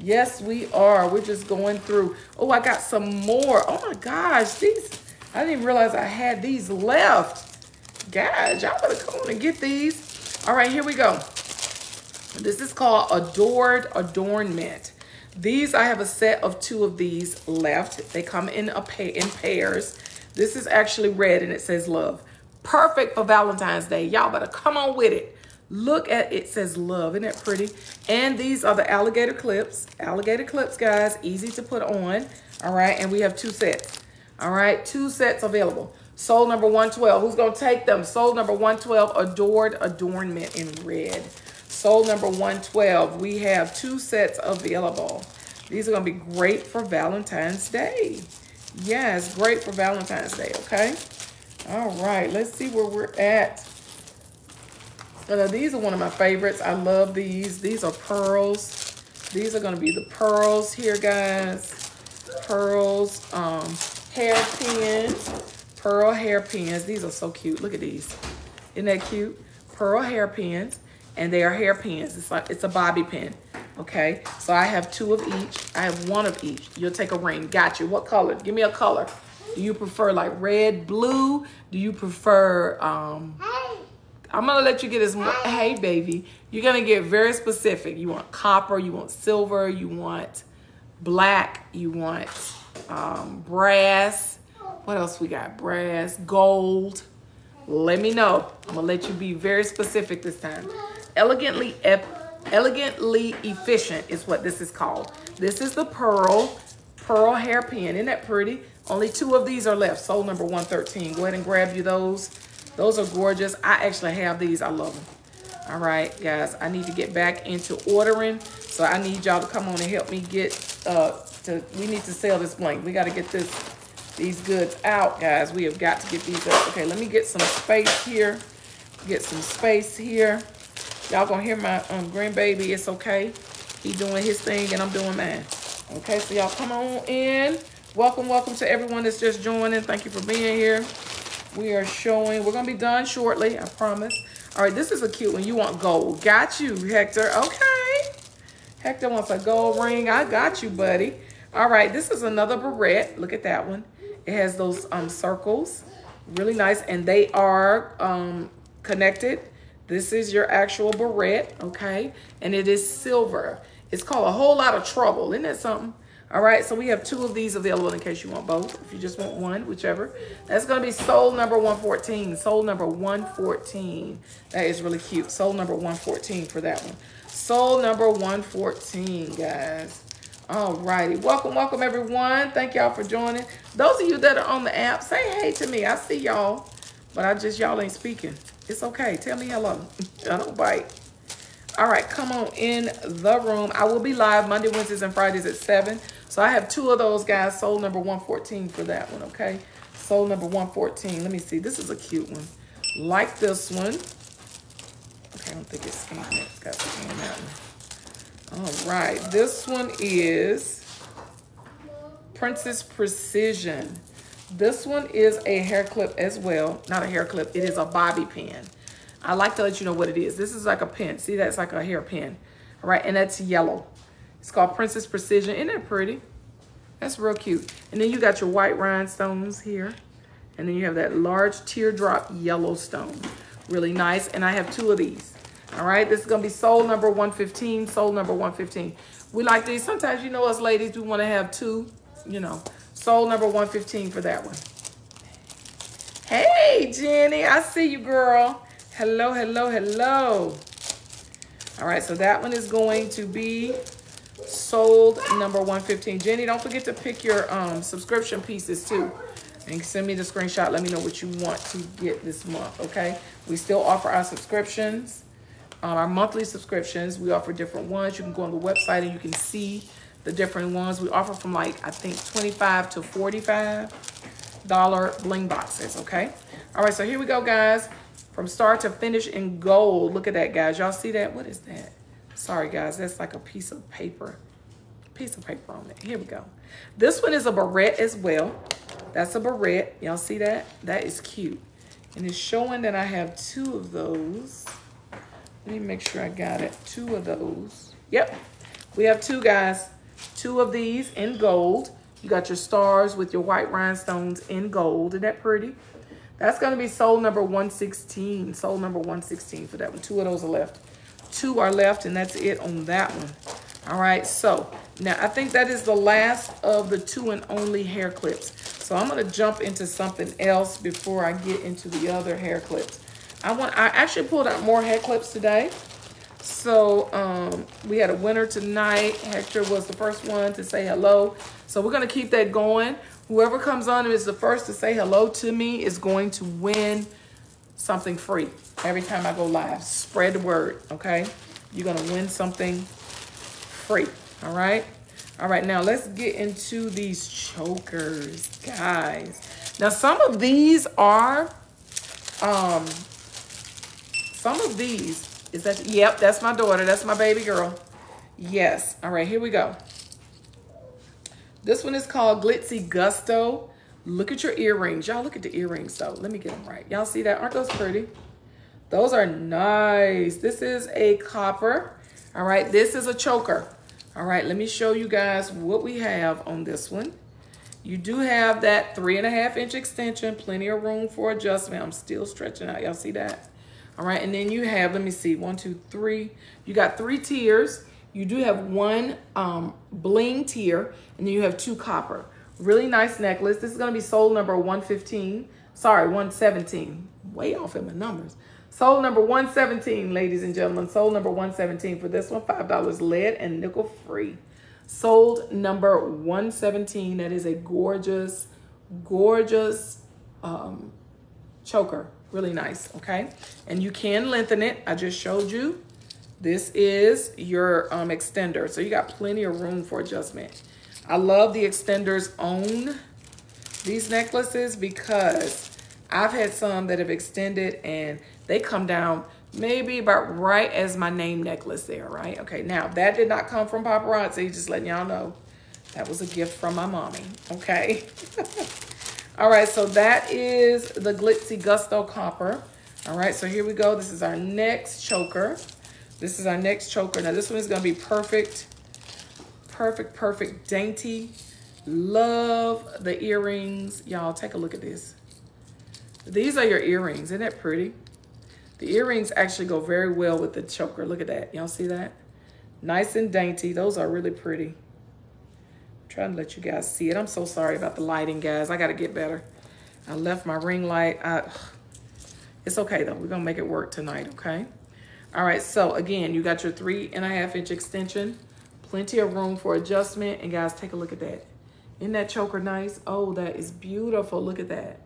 Yes, we are. We're just going through. Oh, I got some more. Oh my gosh, these, I didn't even realize I had these left. Guys, y'all better come on and get these. All right, here we go. This is called Adored Adornment. These, I have a set of two of these left. They come in a pair in pairs. This is actually red and it says love. Perfect for Valentine's Day. Y'all better come on with it. Look at it says love. Isn't that pretty? And these are the alligator clips. Alligator clips, guys. Easy to put on. All right. And we have two sets. All right. Two sets available. Soul number 112. Who's going to take them? Soul number 112, Adored Adornment in red. Soul number 112. We have two sets available. These are going to be great for Valentine's Day. Yes, great for Valentine's Day, okay? All right, let's see where we're at. Uh, these are one of my favorites. I love these. These are pearls. These are going to be the pearls here, guys. Pearls, um, hairpins pearl hairpins. These are so cute. Look at these. Isn't that cute? Pearl hairpins, and they are hairpins. It's like it's a bobby pin. Okay, so I have two of each. I have one of each. You'll take a ring. Got you. What color? Give me a color. Do you prefer like red, blue? Do you prefer um I'm gonna let you get as much hey baby. You're gonna get very specific. You want copper, you want silver, you want black, you want um, brass, what else we got? Brass, gold. Let me know. I'm gonna let you be very specific this time. Elegantly elegantly efficient is what this is called. This is the Pearl, Pearl hairpin. Isn't that pretty? Only two of these are left. Sold number 113. Go ahead and grab you those. Those are gorgeous. I actually have these. I love them. All right, guys. I need to get back into ordering. So I need y'all to come on and help me get, uh, to, we need to sell this blank. We got to get this, these goods out, guys. We have got to get these up. Okay, let me get some space here. Get some space here. Y'all gonna hear my um, green baby. It's okay. He doing his thing and I'm doing mine. Okay, so y'all come on in. Welcome, welcome to everyone that's just joining. Thank you for being here. We are showing, we're gonna be done shortly, I promise. All right, this is a cute one. You want gold. Got you, Hector. Okay. Hector wants a gold ring. I got you, buddy. All right, this is another barrette. Look at that one. It has those um, circles. Really nice. And they are um, connected. This is your actual barrette, okay? And it is silver. It's called a whole lot of trouble. Isn't that something? All right, so we have two of these available in case you want both. If you just want one, whichever. That's going to be soul number 114. Soul number 114. That is really cute. Soul number 114 for that one. Soul number 114, guys. All righty. Welcome, welcome, everyone. Thank y'all for joining. Those of you that are on the app, say hey to me. I see y'all, but I just, y'all ain't speaking. It's okay. Tell me hello. [LAUGHS] I don't bite. All right, come on in the room. I will be live Monday, Wednesdays, and Fridays at 7. So I have two of those guys. Soul number 114 for that one, okay? Soul number 114. Let me see. This is a cute one. Like this one. Okay, I don't think it's scanned. It's got scanned that one. All right. This one is Princess Precision. This one is a hair clip as well. Not a hair clip. It is a bobby pin. I like to let you know what it is. This is like a pin. See, that's like a hair pin. All right, and that's yellow. It's called Princess Precision. Isn't that pretty? That's real cute. And then you got your white rhinestones here. And then you have that large teardrop yellow stone. Really nice. And I have two of these. All right, this is going to be soul number 115, soul number 115. We like these. Sometimes, you know us ladies, we want to have two, you know. Soul number 115 for that one. Hey, Jenny, I see you, girl. Hello, hello, hello. All right, so that one is going to be sold number 115. Jenny, don't forget to pick your um, subscription pieces too. And send me the screenshot. Let me know what you want to get this month, okay? We still offer our subscriptions, um, our monthly subscriptions. We offer different ones. You can go on the website and you can see the different ones. We offer from like, I think 25 to $45 bling boxes, okay? All right, so here we go, guys. From start to finish in gold. Look at that, guys. Y'all see that? What is that? Sorry, guys. That's like a piece of paper. Piece of paper on it. Here we go. This one is a barrette as well. That's a barrette. Y'all see that? That is cute. And it's showing that I have two of those. Let me make sure I got it. Two of those. Yep. We have two, guys. Two of these in gold. You got your stars with your white rhinestones in gold. Isn't that pretty? That's going to be soul number 116. Soul number 116 for that one. Two of those are left. Two are left, and that's it on that one. All right, so now I think that is the last of the two and only hair clips. So I'm going to jump into something else before I get into the other hair clips. I want I actually pulled out more hair clips today. So um, we had a winner tonight. Hector was the first one to say hello. So we're going to keep that going. Whoever comes on and is the first to say hello to me is going to win something free every time I go live. Spread the word, okay? You're going to win something free, all right? All right, now let's get into these chokers, guys. Now, some of these are, um, some of these, is that, yep, that's my daughter. That's my baby girl. Yes. All right, here we go. This one is called Glitzy Gusto. Look at your earrings. Y'all look at the earrings though. Let me get them right. Y'all see that? Aren't those pretty? Those are nice. This is a copper. All right, this is a choker. All right, let me show you guys what we have on this one. You do have that three and a half inch extension, plenty of room for adjustment. I'm still stretching out. Y'all see that? All right, and then you have, let me see, one, two, three. You got three tiers. You do have one um, bling tier, and then you have two copper. Really nice necklace. This is going to be sold number 115. Sorry, 117. Way off in my numbers. Sold number 117, ladies and gentlemen. Sold number 117 for this one. $5 lead and nickel free. Sold number 117. That is a gorgeous, gorgeous um, choker. Really nice, okay? And you can lengthen it. I just showed you. This is your um, extender. So you got plenty of room for adjustment. I love the extenders on these necklaces because I've had some that have extended and they come down maybe about right as my name necklace there, right? Okay, now that did not come from paparazzi, just letting y'all know. That was a gift from my mommy, okay? [LAUGHS] All right, so that is the Glitzy Gusto Copper. All right, so here we go. This is our next choker. This is our next choker. Now this one is gonna be perfect, perfect, perfect, dainty. Love the earrings. Y'all take a look at this. These are your earrings, isn't that pretty? The earrings actually go very well with the choker. Look at that. Y'all see that? Nice and dainty. Those are really pretty. Trying to let you guys see it. I'm so sorry about the lighting, guys. I got to get better. I left my ring light. I, it's okay, though. We're going to make it work tonight, okay? All right, so again, you got your three and a half inch extension. Plenty of room for adjustment. And guys, take a look at that. Isn't that choker nice? Oh, that is beautiful. Look at that.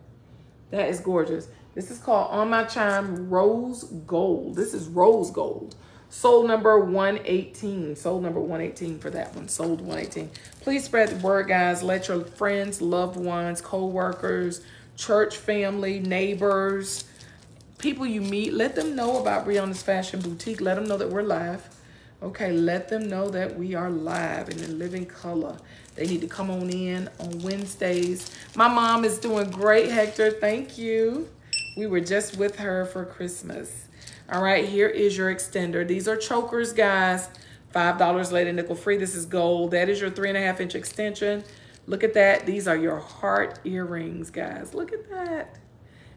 That is gorgeous. This is called On My Chime Rose Gold. This is Rose Gold. Sold number 118. Sold number 118 for that one. Sold 118. Please spread the word, guys. Let your friends, loved ones, co-workers, church family, neighbors, people you meet, let them know about Briana's Fashion Boutique. Let them know that we're live. Okay, let them know that we are live and in living color. They need to come on in on Wednesdays. My mom is doing great, Hector. Thank you. We were just with her for Christmas. All right, here is your extender. These are chokers, guys. $5 leaded nickel free. This is gold. That is your three and a half inch extension. Look at that. These are your heart earrings, guys. Look at that.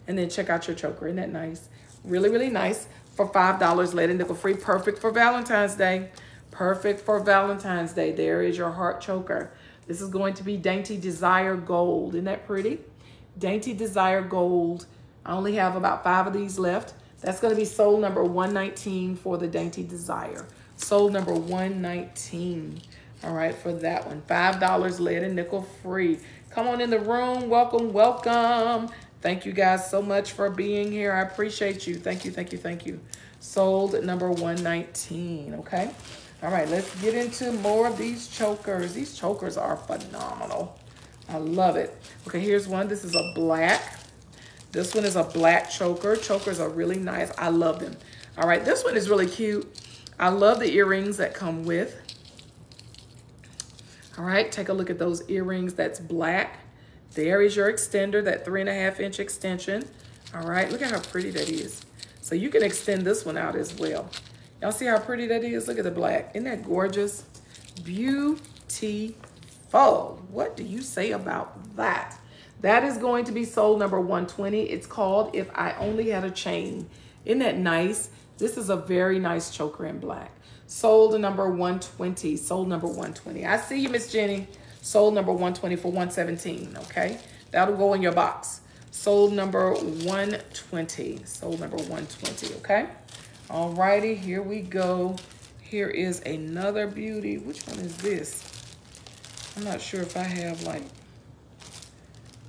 And then check out your choker. Isn't that nice? Really, really nice for $5 leaded nickel free. Perfect for Valentine's Day. Perfect for Valentine's Day. There is your heart choker. This is going to be Dainty Desire Gold. Isn't that pretty? Dainty Desire Gold I only have about five of these left. That's going to be sold number 119 for the Dainty Desire. Sold number 119. All right, for that one. $5 lead and nickel free. Come on in the room. Welcome, welcome. Thank you guys so much for being here. I appreciate you. Thank you, thank you, thank you. Sold number 119, okay? All right, let's get into more of these chokers. These chokers are phenomenal. I love it. Okay, here's one. This is a black this one is a black choker. Chokers are really nice. I love them. All right, this one is really cute. I love the earrings that come with. All right, take a look at those earrings. That's black. There is your extender, that three and a half inch extension. All right, look at how pretty that is. So you can extend this one out as well. Y'all see how pretty that is? Look at the black. Isn't that gorgeous? Beautiful. What do you say about that? That is going to be sold number 120. It's called If I Only Had a Chain. Isn't that nice? This is a very nice choker in black. Sold number 120. Sold number 120. I see you, Miss Jenny. Sold number 120 for 117, okay? That'll go in your box. Sold number 120. Sold number 120, okay? All righty, here we go. Here is another beauty. Which one is this? I'm not sure if I have like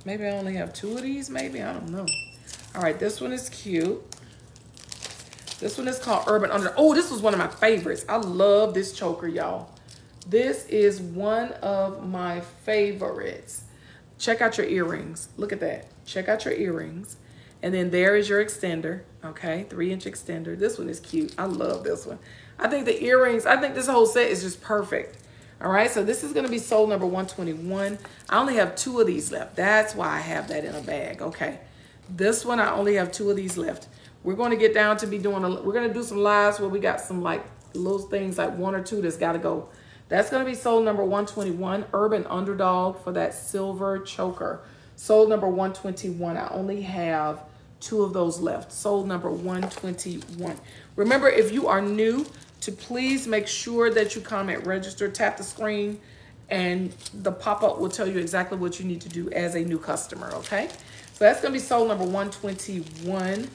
Maybe I only have two of these, maybe, I don't know. All right, this one is cute. This one is called Urban Under. Oh, this was one of my favorites. I love this choker, y'all. This is one of my favorites. Check out your earrings. Look at that. Check out your earrings. And then there is your extender, okay? Three inch extender. This one is cute. I love this one. I think the earrings, I think this whole set is just perfect. All right, so this is gonna be sold number 121. I only have two of these left. That's why I have that in a bag, okay. This one, I only have two of these left. We're gonna get down to be doing, a, we're gonna do some lives where we got some like little things like one or two that's gotta go. That's gonna be sold number 121, Urban Underdog for that silver choker. Sold number 121, I only have two of those left. Sold number 121. Remember, if you are new, to please make sure that you comment register, tap the screen, and the pop-up will tell you exactly what you need to do as a new customer, okay? So that's gonna be sold number 121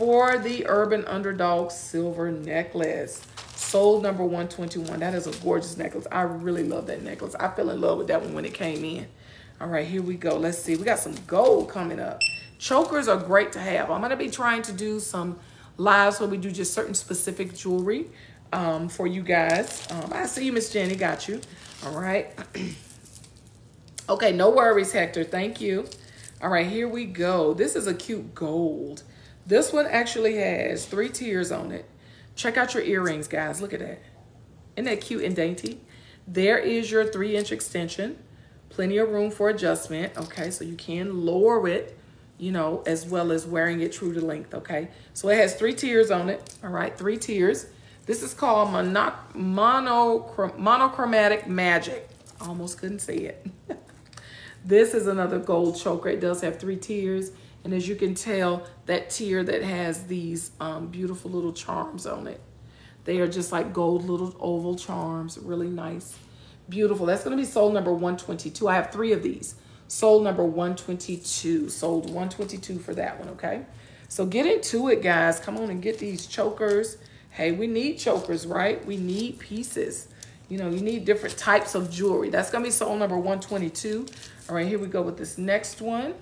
for the Urban Underdog Silver Necklace. Sold number 121. That is a gorgeous necklace. I really love that necklace. I fell in love with that one when it came in. All right, here we go. Let's see. We got some gold coming up. Chokers are great to have. I'm going to be trying to do some lives where we do just certain specific jewelry um, for you guys. Um, I see you, Miss Jenny. Got you. All right. [CLEARS THROAT] okay, no worries, Hector. Thank you. All right, here we go. This is a cute gold. This one actually has three tiers on it. Check out your earrings, guys. Look at that. Isn't that cute and dainty? There is your three inch extension. Plenty of room for adjustment. Okay, so you can lower it, you know, as well as wearing it true to length. Okay, so it has three tiers on it. All right, three tiers. This is called mono, mono, monochromatic magic. Almost couldn't say it. [LAUGHS] this is another gold choker. It does have three tiers. And as you can tell, that tier that has these um, beautiful little charms on it. They are just like gold little oval charms, really nice. Beautiful. That's going to be sold number 122. I have three of these. Sold number 122. Sold 122 for that one, okay? So get into it, guys. Come on and get these chokers. Hey, we need chokers, right? We need pieces. You know, you need different types of jewelry. That's going to be sold number 122. All right, here we go with this next one.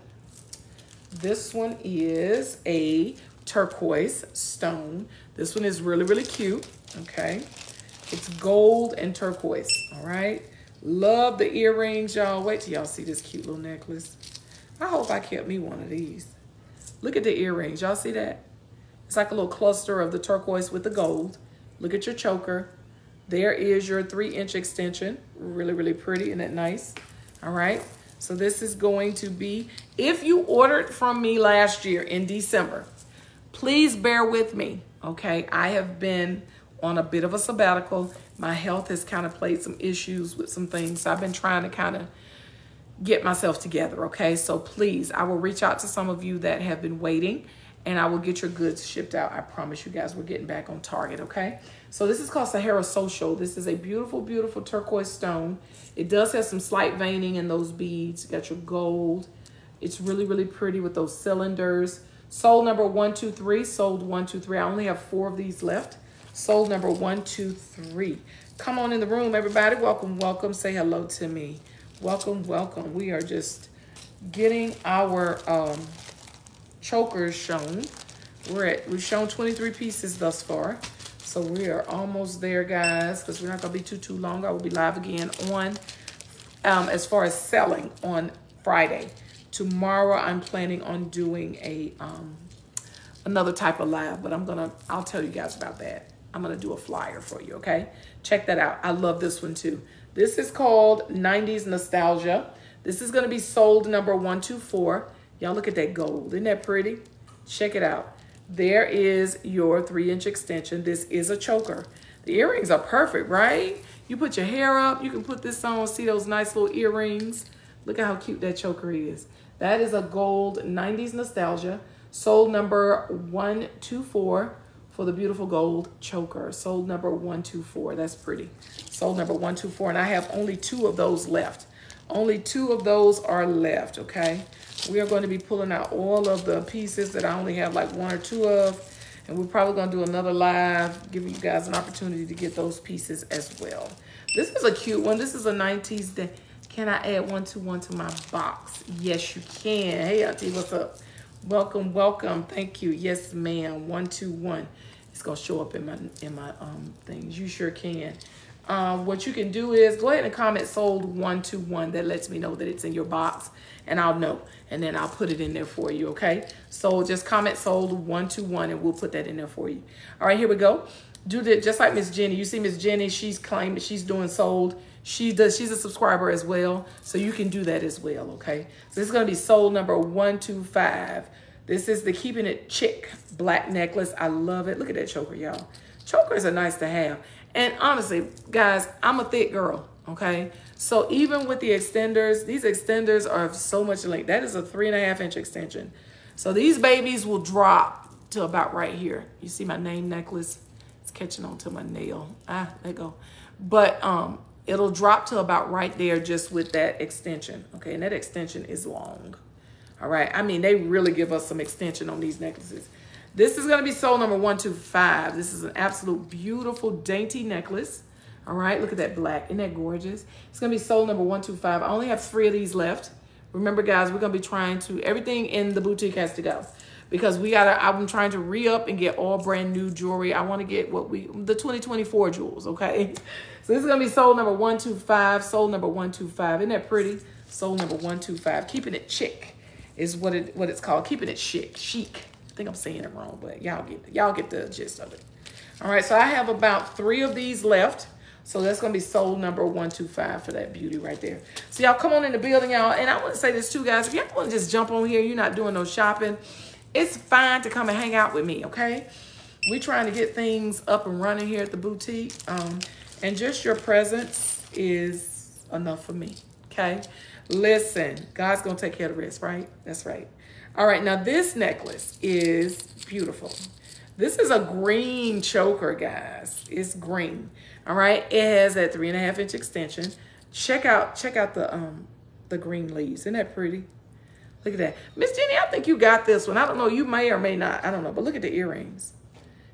This one is a turquoise stone. This one is really, really cute, okay? It's gold and turquoise, all right? Love the earrings, y'all. Wait till y'all see this cute little necklace. I hope I kept me one of these. Look at the earrings. Y'all see that? It's like a little cluster of the turquoise with the gold. Look at your choker. There is your three inch extension. Really, really pretty. Isn't that nice? All right. So this is going to be, if you ordered from me last year in December, please bear with me, okay? I have been on a bit of a sabbatical. My health has kind of played some issues with some things. So I've been trying to kind of get myself together, okay? So please, I will reach out to some of you that have been waiting and I will get your goods shipped out. I promise you guys we're getting back on target, okay? So this is called Sahara Social. This is a beautiful, beautiful turquoise stone. It does have some slight veining in those beads. You got your gold. It's really, really pretty with those cylinders. Sold number one, two, three. Sold one, two, three. I only have four of these left. Sold number one, two, three. Come on in the room, everybody. Welcome, welcome. Say hello to me. Welcome, welcome. We are just getting our um, chokers shown. We're at, we've shown 23 pieces thus far. So we are almost there, guys, because we're not going to be too, too long. I will be live again on, um, as far as selling on Friday. Tomorrow, I'm planning on doing a um, another type of live, but I'm going to, I'll tell you guys about that. I'm going to do a flyer for you, okay? Check that out. I love this one, too. This is called 90s Nostalgia. This is going to be sold number 124. Y'all look at that gold. Isn't that pretty? Check it out. There is your three inch extension. This is a choker. The earrings are perfect, right? You put your hair up, you can put this on, see those nice little earrings. Look at how cute that choker is. That is a gold 90s nostalgia. Sold number 124 for the beautiful gold choker. Sold number 124. That's pretty. Sold number 124. And I have only two of those left. Only two of those are left, okay? We are going to be pulling out all of the pieces that I only have like one or two of. And we're probably going to do another live, giving you guys an opportunity to get those pieces as well. This is a cute one. This is a 90s day. Can I add one to one to my box? Yes, you can. Hey, Auntie, what's up? Welcome, welcome. Thank you. Yes, ma'am. One, two, one. It's gonna show up in my in my um things. You sure can. Um, what you can do is go ahead and comment sold one to one. That lets me know that it's in your box and I'll know. And then I'll put it in there for you, okay? So just comment sold one to one and we'll put that in there for you. All right, here we go. Do the, just like Miss Jenny. You see Miss Jenny, she's claiming she's doing sold. She does, she's a subscriber as well. So you can do that as well, okay? So this is gonna be sold number 125. This is the Keeping It Chick black necklace. I love it. Look at that choker, y'all. Chokers are nice to have. And honestly, guys, I'm a thick girl, okay? So even with the extenders, these extenders are so much length. That is a three and a half inch extension. So these babies will drop to about right here. You see my name necklace? It's catching on to my nail. Ah, there go. But um, it'll drop to about right there just with that extension. Okay, and that extension is long. All right, I mean, they really give us some extension on these necklaces. This is to be sold number 125. This is an absolute beautiful, dainty necklace. All right, look at that black. Isn't that gorgeous? It's to be sold number 125. I only have three of these left. Remember, guys, we're to be trying to, everything in the boutique has to go because we got to, I'm trying to re-up and get all brand new jewelry. I want to get what we, the 2024 jewels, okay? [LAUGHS] So this is to be sold number 125, sold number 125. Isn't that pretty? Sold number 125. Keeping it chic is what it what it's called. Keeping it chic, chic. I think I'm saying it wrong, but y'all get y'all get the gist of it. All right, so I have about three of these left. So that's going to be sold number 125 for that beauty right there. So y'all come on in the building, y'all. And I want to say this too, guys. If y'all want to just jump on here, you're not doing no shopping, it's fine to come and hang out with me, okay? We're trying to get things up and running here at the boutique. Um, and just your presence is enough for me, okay? Listen, God's going to take care of the rest, right? That's right. All right, now this necklace is beautiful. This is a green choker, guys. It's green. All right, it has that three and a half inch extension. Check out, check out the um the green leaves. Isn't that pretty? Look at that. Miss Jenny, I think you got this one. I don't know. You may or may not. I don't know. But look at the earrings.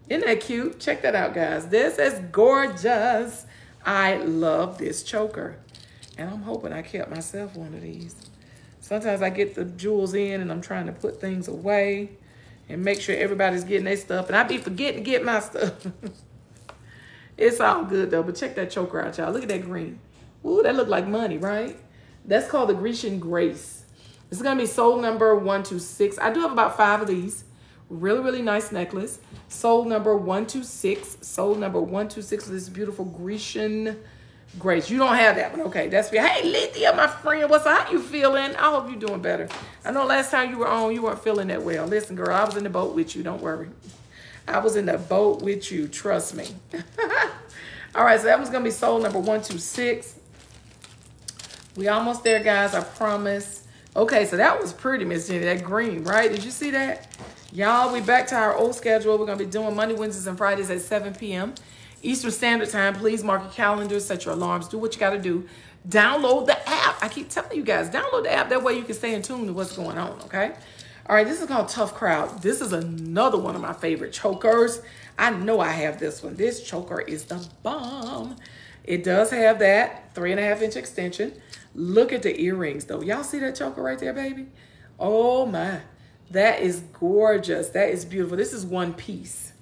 Isn't that cute? Check that out, guys. This is gorgeous. I love this choker. And I'm hoping I kept myself one of these. Sometimes I get the jewels in and I'm trying to put things away and make sure everybody's getting their stuff. And I be forgetting to get my stuff. [LAUGHS] It's all good though, but check that choker out, y'all. Look at that green. Ooh, that look like money, right? That's called the Grecian Grace. This is gonna be sold number 126. I do have about five of these. Really, really nice necklace. Sold number 126. Sold number 126 this beautiful Grecian Grace. You don't have that one. Okay, that's for Hey, Lithia, my friend. What's up? How you feeling? I hope you're doing better. I know last time you were on, you weren't feeling that well. Listen, girl, I was in the boat with you. Don't worry. I was in the boat with you. Trust me. [LAUGHS] All right, so that was going to be sold number 126. We almost there, guys. I promise. Okay, so that was pretty, Miss Jenny. That green, right? Did you see that? Y'all, we back to our old schedule. We're going to be doing Monday, Wednesdays, and Fridays at 7 p.m. Eastern Standard Time. Please mark your calendars, set your alarms, do what you got to do. Download the app. I keep telling you guys, download the app. That way you can stay in tune to what's going on, okay? All right, this is called Tough Crowd. This is another one of my favorite chokers. I know I have this one. This choker is the bomb. It does have that three and a half inch extension. Look at the earrings though. Y'all see that choker right there, baby? Oh my, that is gorgeous. That is beautiful. This is one piece.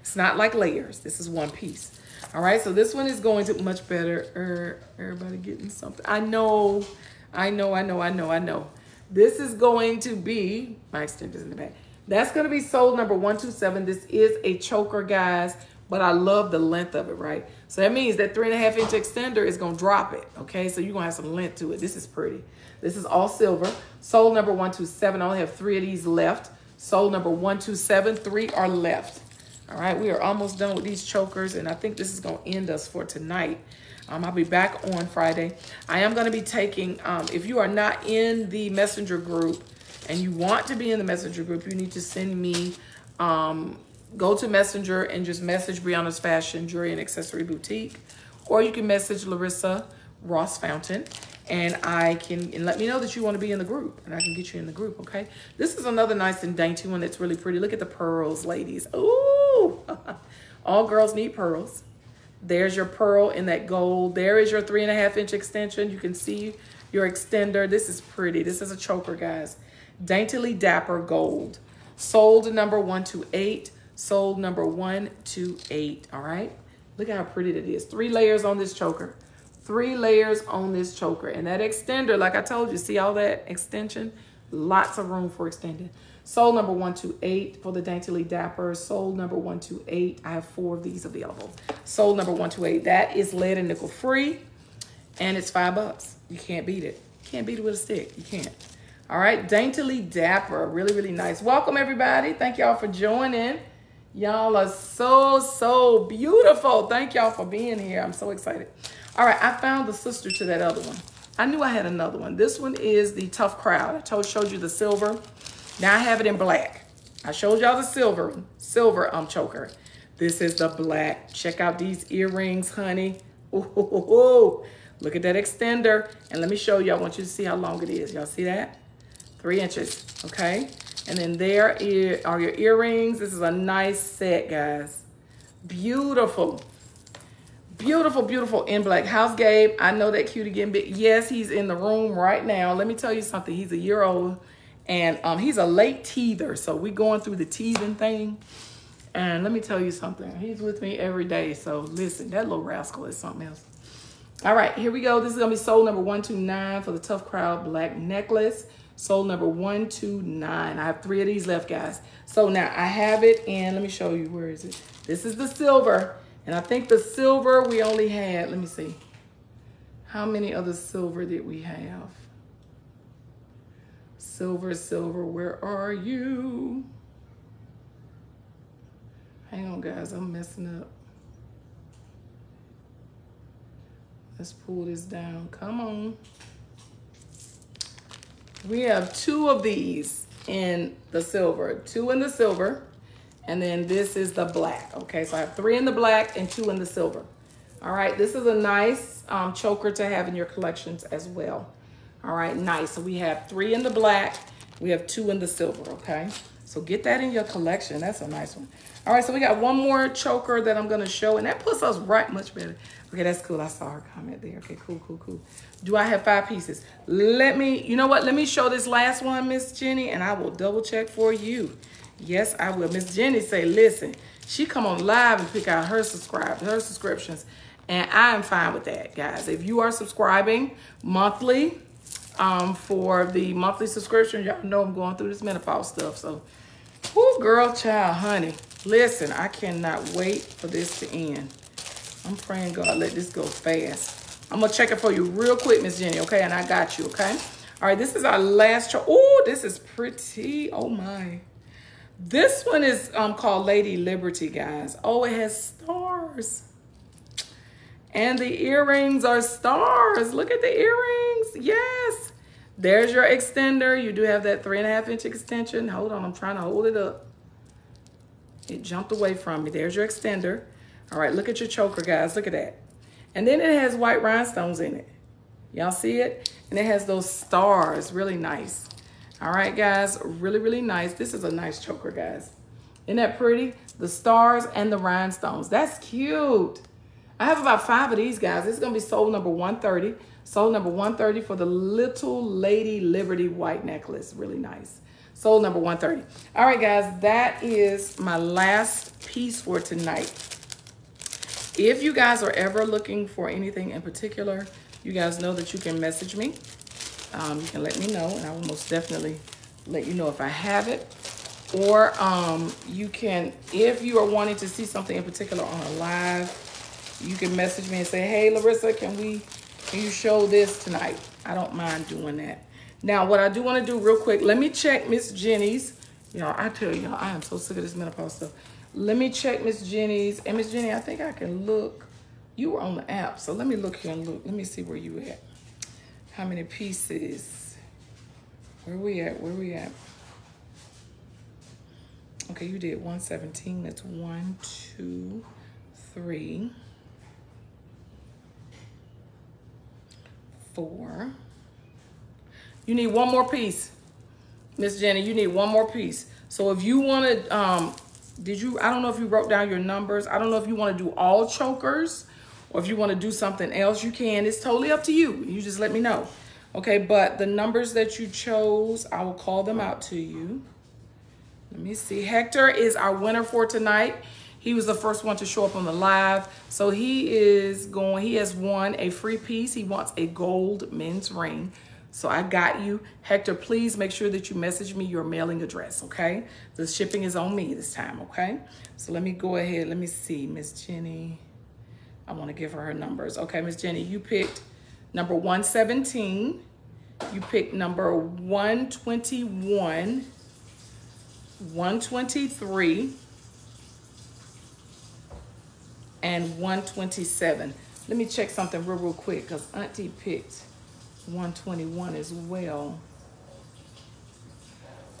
It's not like layers. This is one piece. All right, so this one is going to much better. Er, everybody getting something. I know, I know, I know, I know, I know. This is going to be, my extenders in the back. That's going to be sold number 127. This is a choker, guys, but I love the length of it, right? So that means that three and a half inch extender is going to drop it, okay? So you're going to have some length to it. This is pretty. This is all silver. Sold number 127. I only have three of these left. Sold number 127. Three are left. All right, we are almost done with these chokers, and I think this is going to end us for tonight. Um, I'll be back on Friday. I am going to be taking, um, if you are not in the messenger group and you want to be in the messenger group, you need to send me, um, go to messenger and just message Briana's Fashion Jewelry and Accessory Boutique. Or you can message Larissa Ross Fountain and I can and let me know that you want to be in the group and I can get you in the group, okay? This is another nice and dainty one that's really pretty. Look at the pearls, ladies. Ooh! [LAUGHS] All girls need pearls. There's your pearl in that gold. There is your three and a half inch extension. You can see your extender. This is pretty. This is a choker, guys. Daintily Dapper Gold. Sold number 128. Sold number 128. All right. Look how pretty that is. Three layers on this choker. Three layers on this choker. And that extender, like I told you, see all that extension? Lots of room for extending. Sold number 128 for the Daintily Dapper. Sold number 128. I have four of these available. Sold number 128. That is lead and nickel free. And it's five bucks. You can't beat it. You can't beat it with a stick. You can't. All right. Daintily Dapper. Really, really nice. Welcome, everybody. Thank y'all for joining. Y'all are so, so beautiful. Thank y'all for being here. I'm so excited. All right. I found the sister to that other one. I knew I had another one. This one is the Tough Crowd. I told showed you the silver. Now I have it in black. I showed y'all the silver, silver um choker. This is the black. Check out these earrings, honey. Ooh, look at that extender. And let me show you. I want you to see how long it is. Y'all see that? Three inches, okay? And then there are your earrings. This is a nice set, guys. Beautiful. Beautiful, beautiful in black. House Gabe, I know that cute again, but yes, he's in the room right now. Let me tell you something. He's a year old and um, he's a late teether. So we going through the teething thing. And let me tell you something. He's with me every day. So listen, that little rascal is something else. All right, here we go. This is going to be soul number 129 for the Tough Crowd Black Necklace. Soul number 129. I have three of these left, guys. So now I have it in, let me show you, where is it? This is the silver. And I think the silver we only had, let me see. How many other silver did we have? Silver, silver, where are you? Hang on, guys, I'm messing up. Let's pull this down. Come on. We have two of these in the silver, two in the silver, and then this is the black. Okay, so I have three in the black and two in the silver. All right, this is a nice um, choker to have in your collections as well. All right, nice. So we have three in the black, we have two in the silver, okay? So get that in your collection. That's a nice one. All right, so we got one more choker that I'm gonna show, and that puts us right much better. Okay, that's cool. I saw her comment there. Okay, cool, cool, cool. Do I have five pieces? Let me, you know what? Let me show this last one, Miss Jenny, and I will double check for you. Yes, I will. Miss Jenny say, listen, she come on live and pick out her subscribe, her subscriptions, and I am fine with that, guys. If you are subscribing monthly um, for the monthly subscription, y'all know I'm going through this menopause stuff, so, whoo, girl, child, honey. Listen, I cannot wait for this to end. I'm praying God let this go fast. I'm gonna check it for you real quick, Miss Jenny, okay? And I got you, okay? All right, this is our last. Oh, this is pretty. Oh my. This one is um, called Lady Liberty, guys. Oh, it has stars. And the earrings are stars. Look at the earrings. Yes. There's your extender. You do have that three and a half inch extension. Hold on, I'm trying to hold it up. It jumped away from me. There's your extender. All right, look at your choker, guys. Look at that. And then it has white rhinestones in it. Y'all see it? And it has those stars. Really nice. All right, guys. Really, really nice. This is a nice choker, guys. Isn't that pretty? The stars and the rhinestones. That's cute. I have about five of these, guys. This is going to be sold number 130. Sold number 130 for the Little Lady Liberty white necklace. Really nice. Sold number 130. All right, guys, that is my last piece for tonight. If you guys are ever looking for anything in particular, you guys know that you can message me. Um, you can let me know, and I will most definitely let you know if I have it. Or um, you can, if you are wanting to see something in particular on a live, you can message me and say, hey, Larissa, can we, you show this tonight? I don't mind doing that. Now, what I do want to do real quick, let me check Miss Jenny's. Y'all, I tell y'all, I am so sick of this menopause stuff. Let me check Miss Jenny's. And Miss Jenny, I think I can look. You were on the app, so let me look here and look. Let me see where you at. How many pieces? Where we at? Where we at? Okay, you did 117. That's one, two, three, four. You need one more piece. Miss Jenny, you need one more piece. So if you want to, um, did you, I don't know if you wrote down your numbers. I don't know if you want to do all chokers or if you want to do something else, you can. It's totally up to you. You just let me know. Okay, but the numbers that you chose, I will call them out to you. Let me see. Hector is our winner for tonight. He was the first one to show up on the live. So he is going, he has won a free piece. He wants a gold men's ring. So I got you. Hector, please make sure that you message me your mailing address, okay? The shipping is on me this time, okay? So let me go ahead. Let me see. Miss Jenny. I want to give her her numbers. Okay, Miss Jenny, you picked number 117. You picked number 121, 123, and 127. Let me check something real, real quick because Auntie picked 121 as well.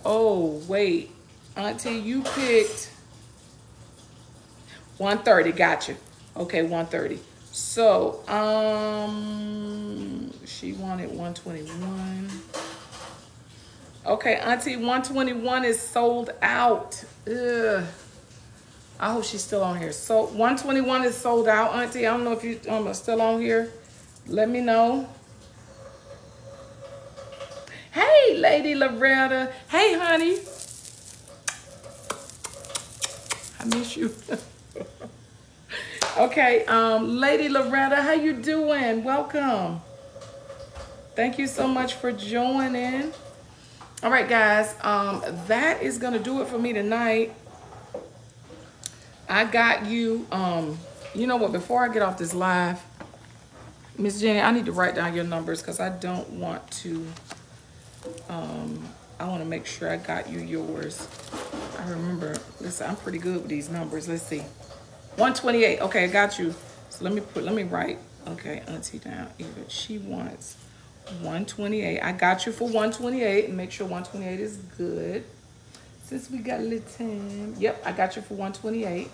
Oh, wait. Auntie, you picked 130. Gotcha. Okay, 130. So, um, she wanted 121. Okay, Auntie 121 is sold out. Ugh. I hope she's still on here. So 121 is sold out, Auntie. I don't know if you um, are still on here. Let me know. Hey, Lady Loretta. Hey, honey. I miss you. [LAUGHS] okay, um, Lady Loretta, how you doing? Welcome. Thank you so much for joining. All right, guys, um, that is going to do it for me tonight. I got you, um, you know what, before I get off this live, Miss Jenny, I need to write down your numbers because I don't want to, um, I want to make sure I got you yours. I remember, listen, I'm pretty good with these numbers. Let's see. 128. Okay, I got you. So let me put, let me write, okay, auntie down. Even she wants 128. I got you for 128 make sure 128 is good. Since we got a little time. Yep, I got you for 128.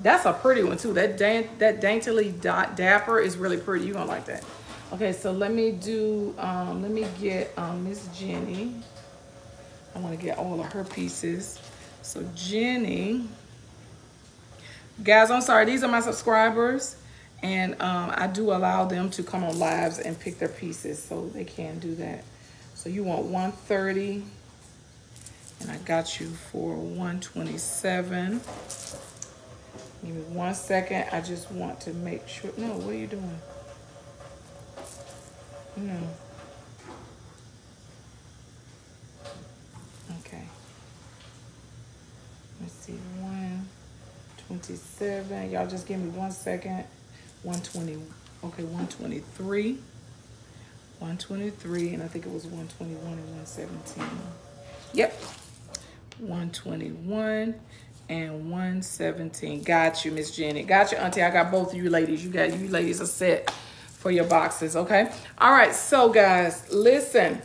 That's a pretty one too. That dan that daintily dot dapper is really pretty. You're gonna like that. Okay, so let me do, um, let me get um, Miss Jenny. I wanna get all of her pieces. So Jenny, guys, I'm sorry, these are my subscribers. And um, I do allow them to come on lives and pick their pieces, so they can do that. So you want 130, and I got you for 127. Give me one second. I just want to make sure. No, what are you doing? No. Okay. Let's see. 127. Y'all just give me one second. 120, okay, 123, 123, and I think it was 121 and 117. Yep, 121 and 117. Got you, Miss Jenny. Got you, Auntie. I got both of you ladies. You got you ladies a set for your boxes, okay? All right, so guys, listen.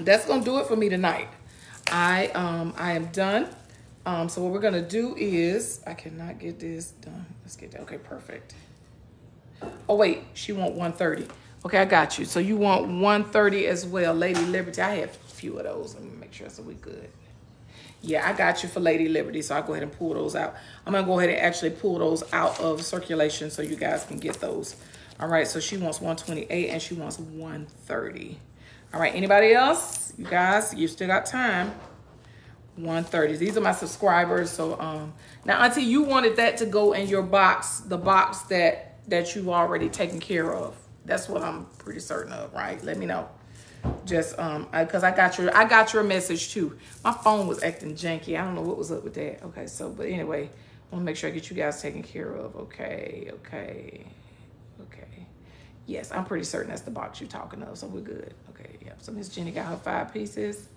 That's gonna do it for me tonight. I um I am done. Um, so what we're gonna do is, I cannot get this done. Let's get that, okay, perfect. Oh wait, she want 130. Okay, I got you. So you want 130 as well, Lady Liberty. I have a few of those. Let me make sure so we good. Yeah, I got you for Lady Liberty, so I'll go ahead and pull those out. I'm gonna go ahead and actually pull those out of circulation so you guys can get those. All right, so she wants 128 and she wants 130. All right, anybody else? You guys, you still got time. 130. These are my subscribers. So um now Auntie, you wanted that to go in your box, the box that that you've already taken care of. That's what I'm pretty certain of, right? Let me know. Just um because I, I got your I got your message too. My phone was acting janky. I don't know what was up with that. Okay, so but anyway, I want to make sure I get you guys taken care of. Okay, okay, okay. Yes, I'm pretty certain that's the box you're talking of, so we're good. Okay, yeah. So Miss Jenny got her five pieces.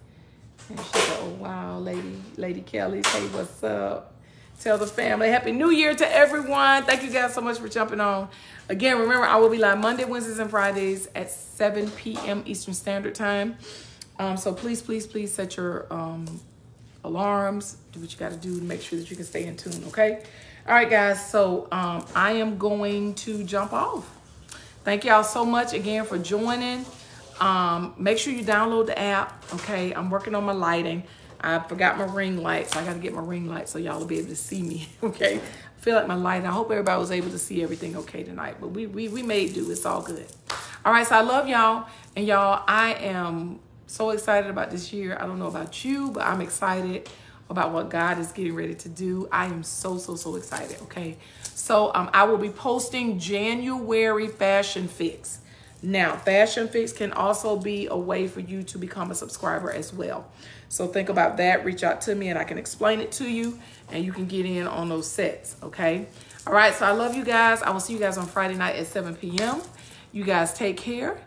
And she said, oh, wow, Lady, Lady Kelly, hey, what's up? Tell the family, Happy New Year to everyone. Thank you guys so much for jumping on. Again, remember, I will be live Monday, Wednesdays, and Fridays at 7 p.m. Eastern Standard Time. Um, so please, please, please set your um, alarms. Do what you got to do to make sure that you can stay in tune, okay? All right, guys. So um, I am going to jump off. Thank y'all so much again for joining. Um, make sure you download the app. Okay, I'm working on my lighting. I forgot my ring light, so I got to get my ring light so y'all will be able to see me. [LAUGHS] Okay, I feel like my light. I hope everybody was able to see everything okay tonight, but we we we made do. It's all good. All right, so I love y'all, and y'all, I am so excited about this year. I don't know about you, but I'm excited about what God is getting ready to do. I am so so so excited. Okay, so um, I will be posting January fashion fix. Now, Fashion Fix can also be a way for you to become a subscriber as well. So think about that. Reach out to me and I can explain it to you and you can get in on those sets, okay? All right, so I love you guys. I will see you guys on Friday night at 7 p.m. You guys take care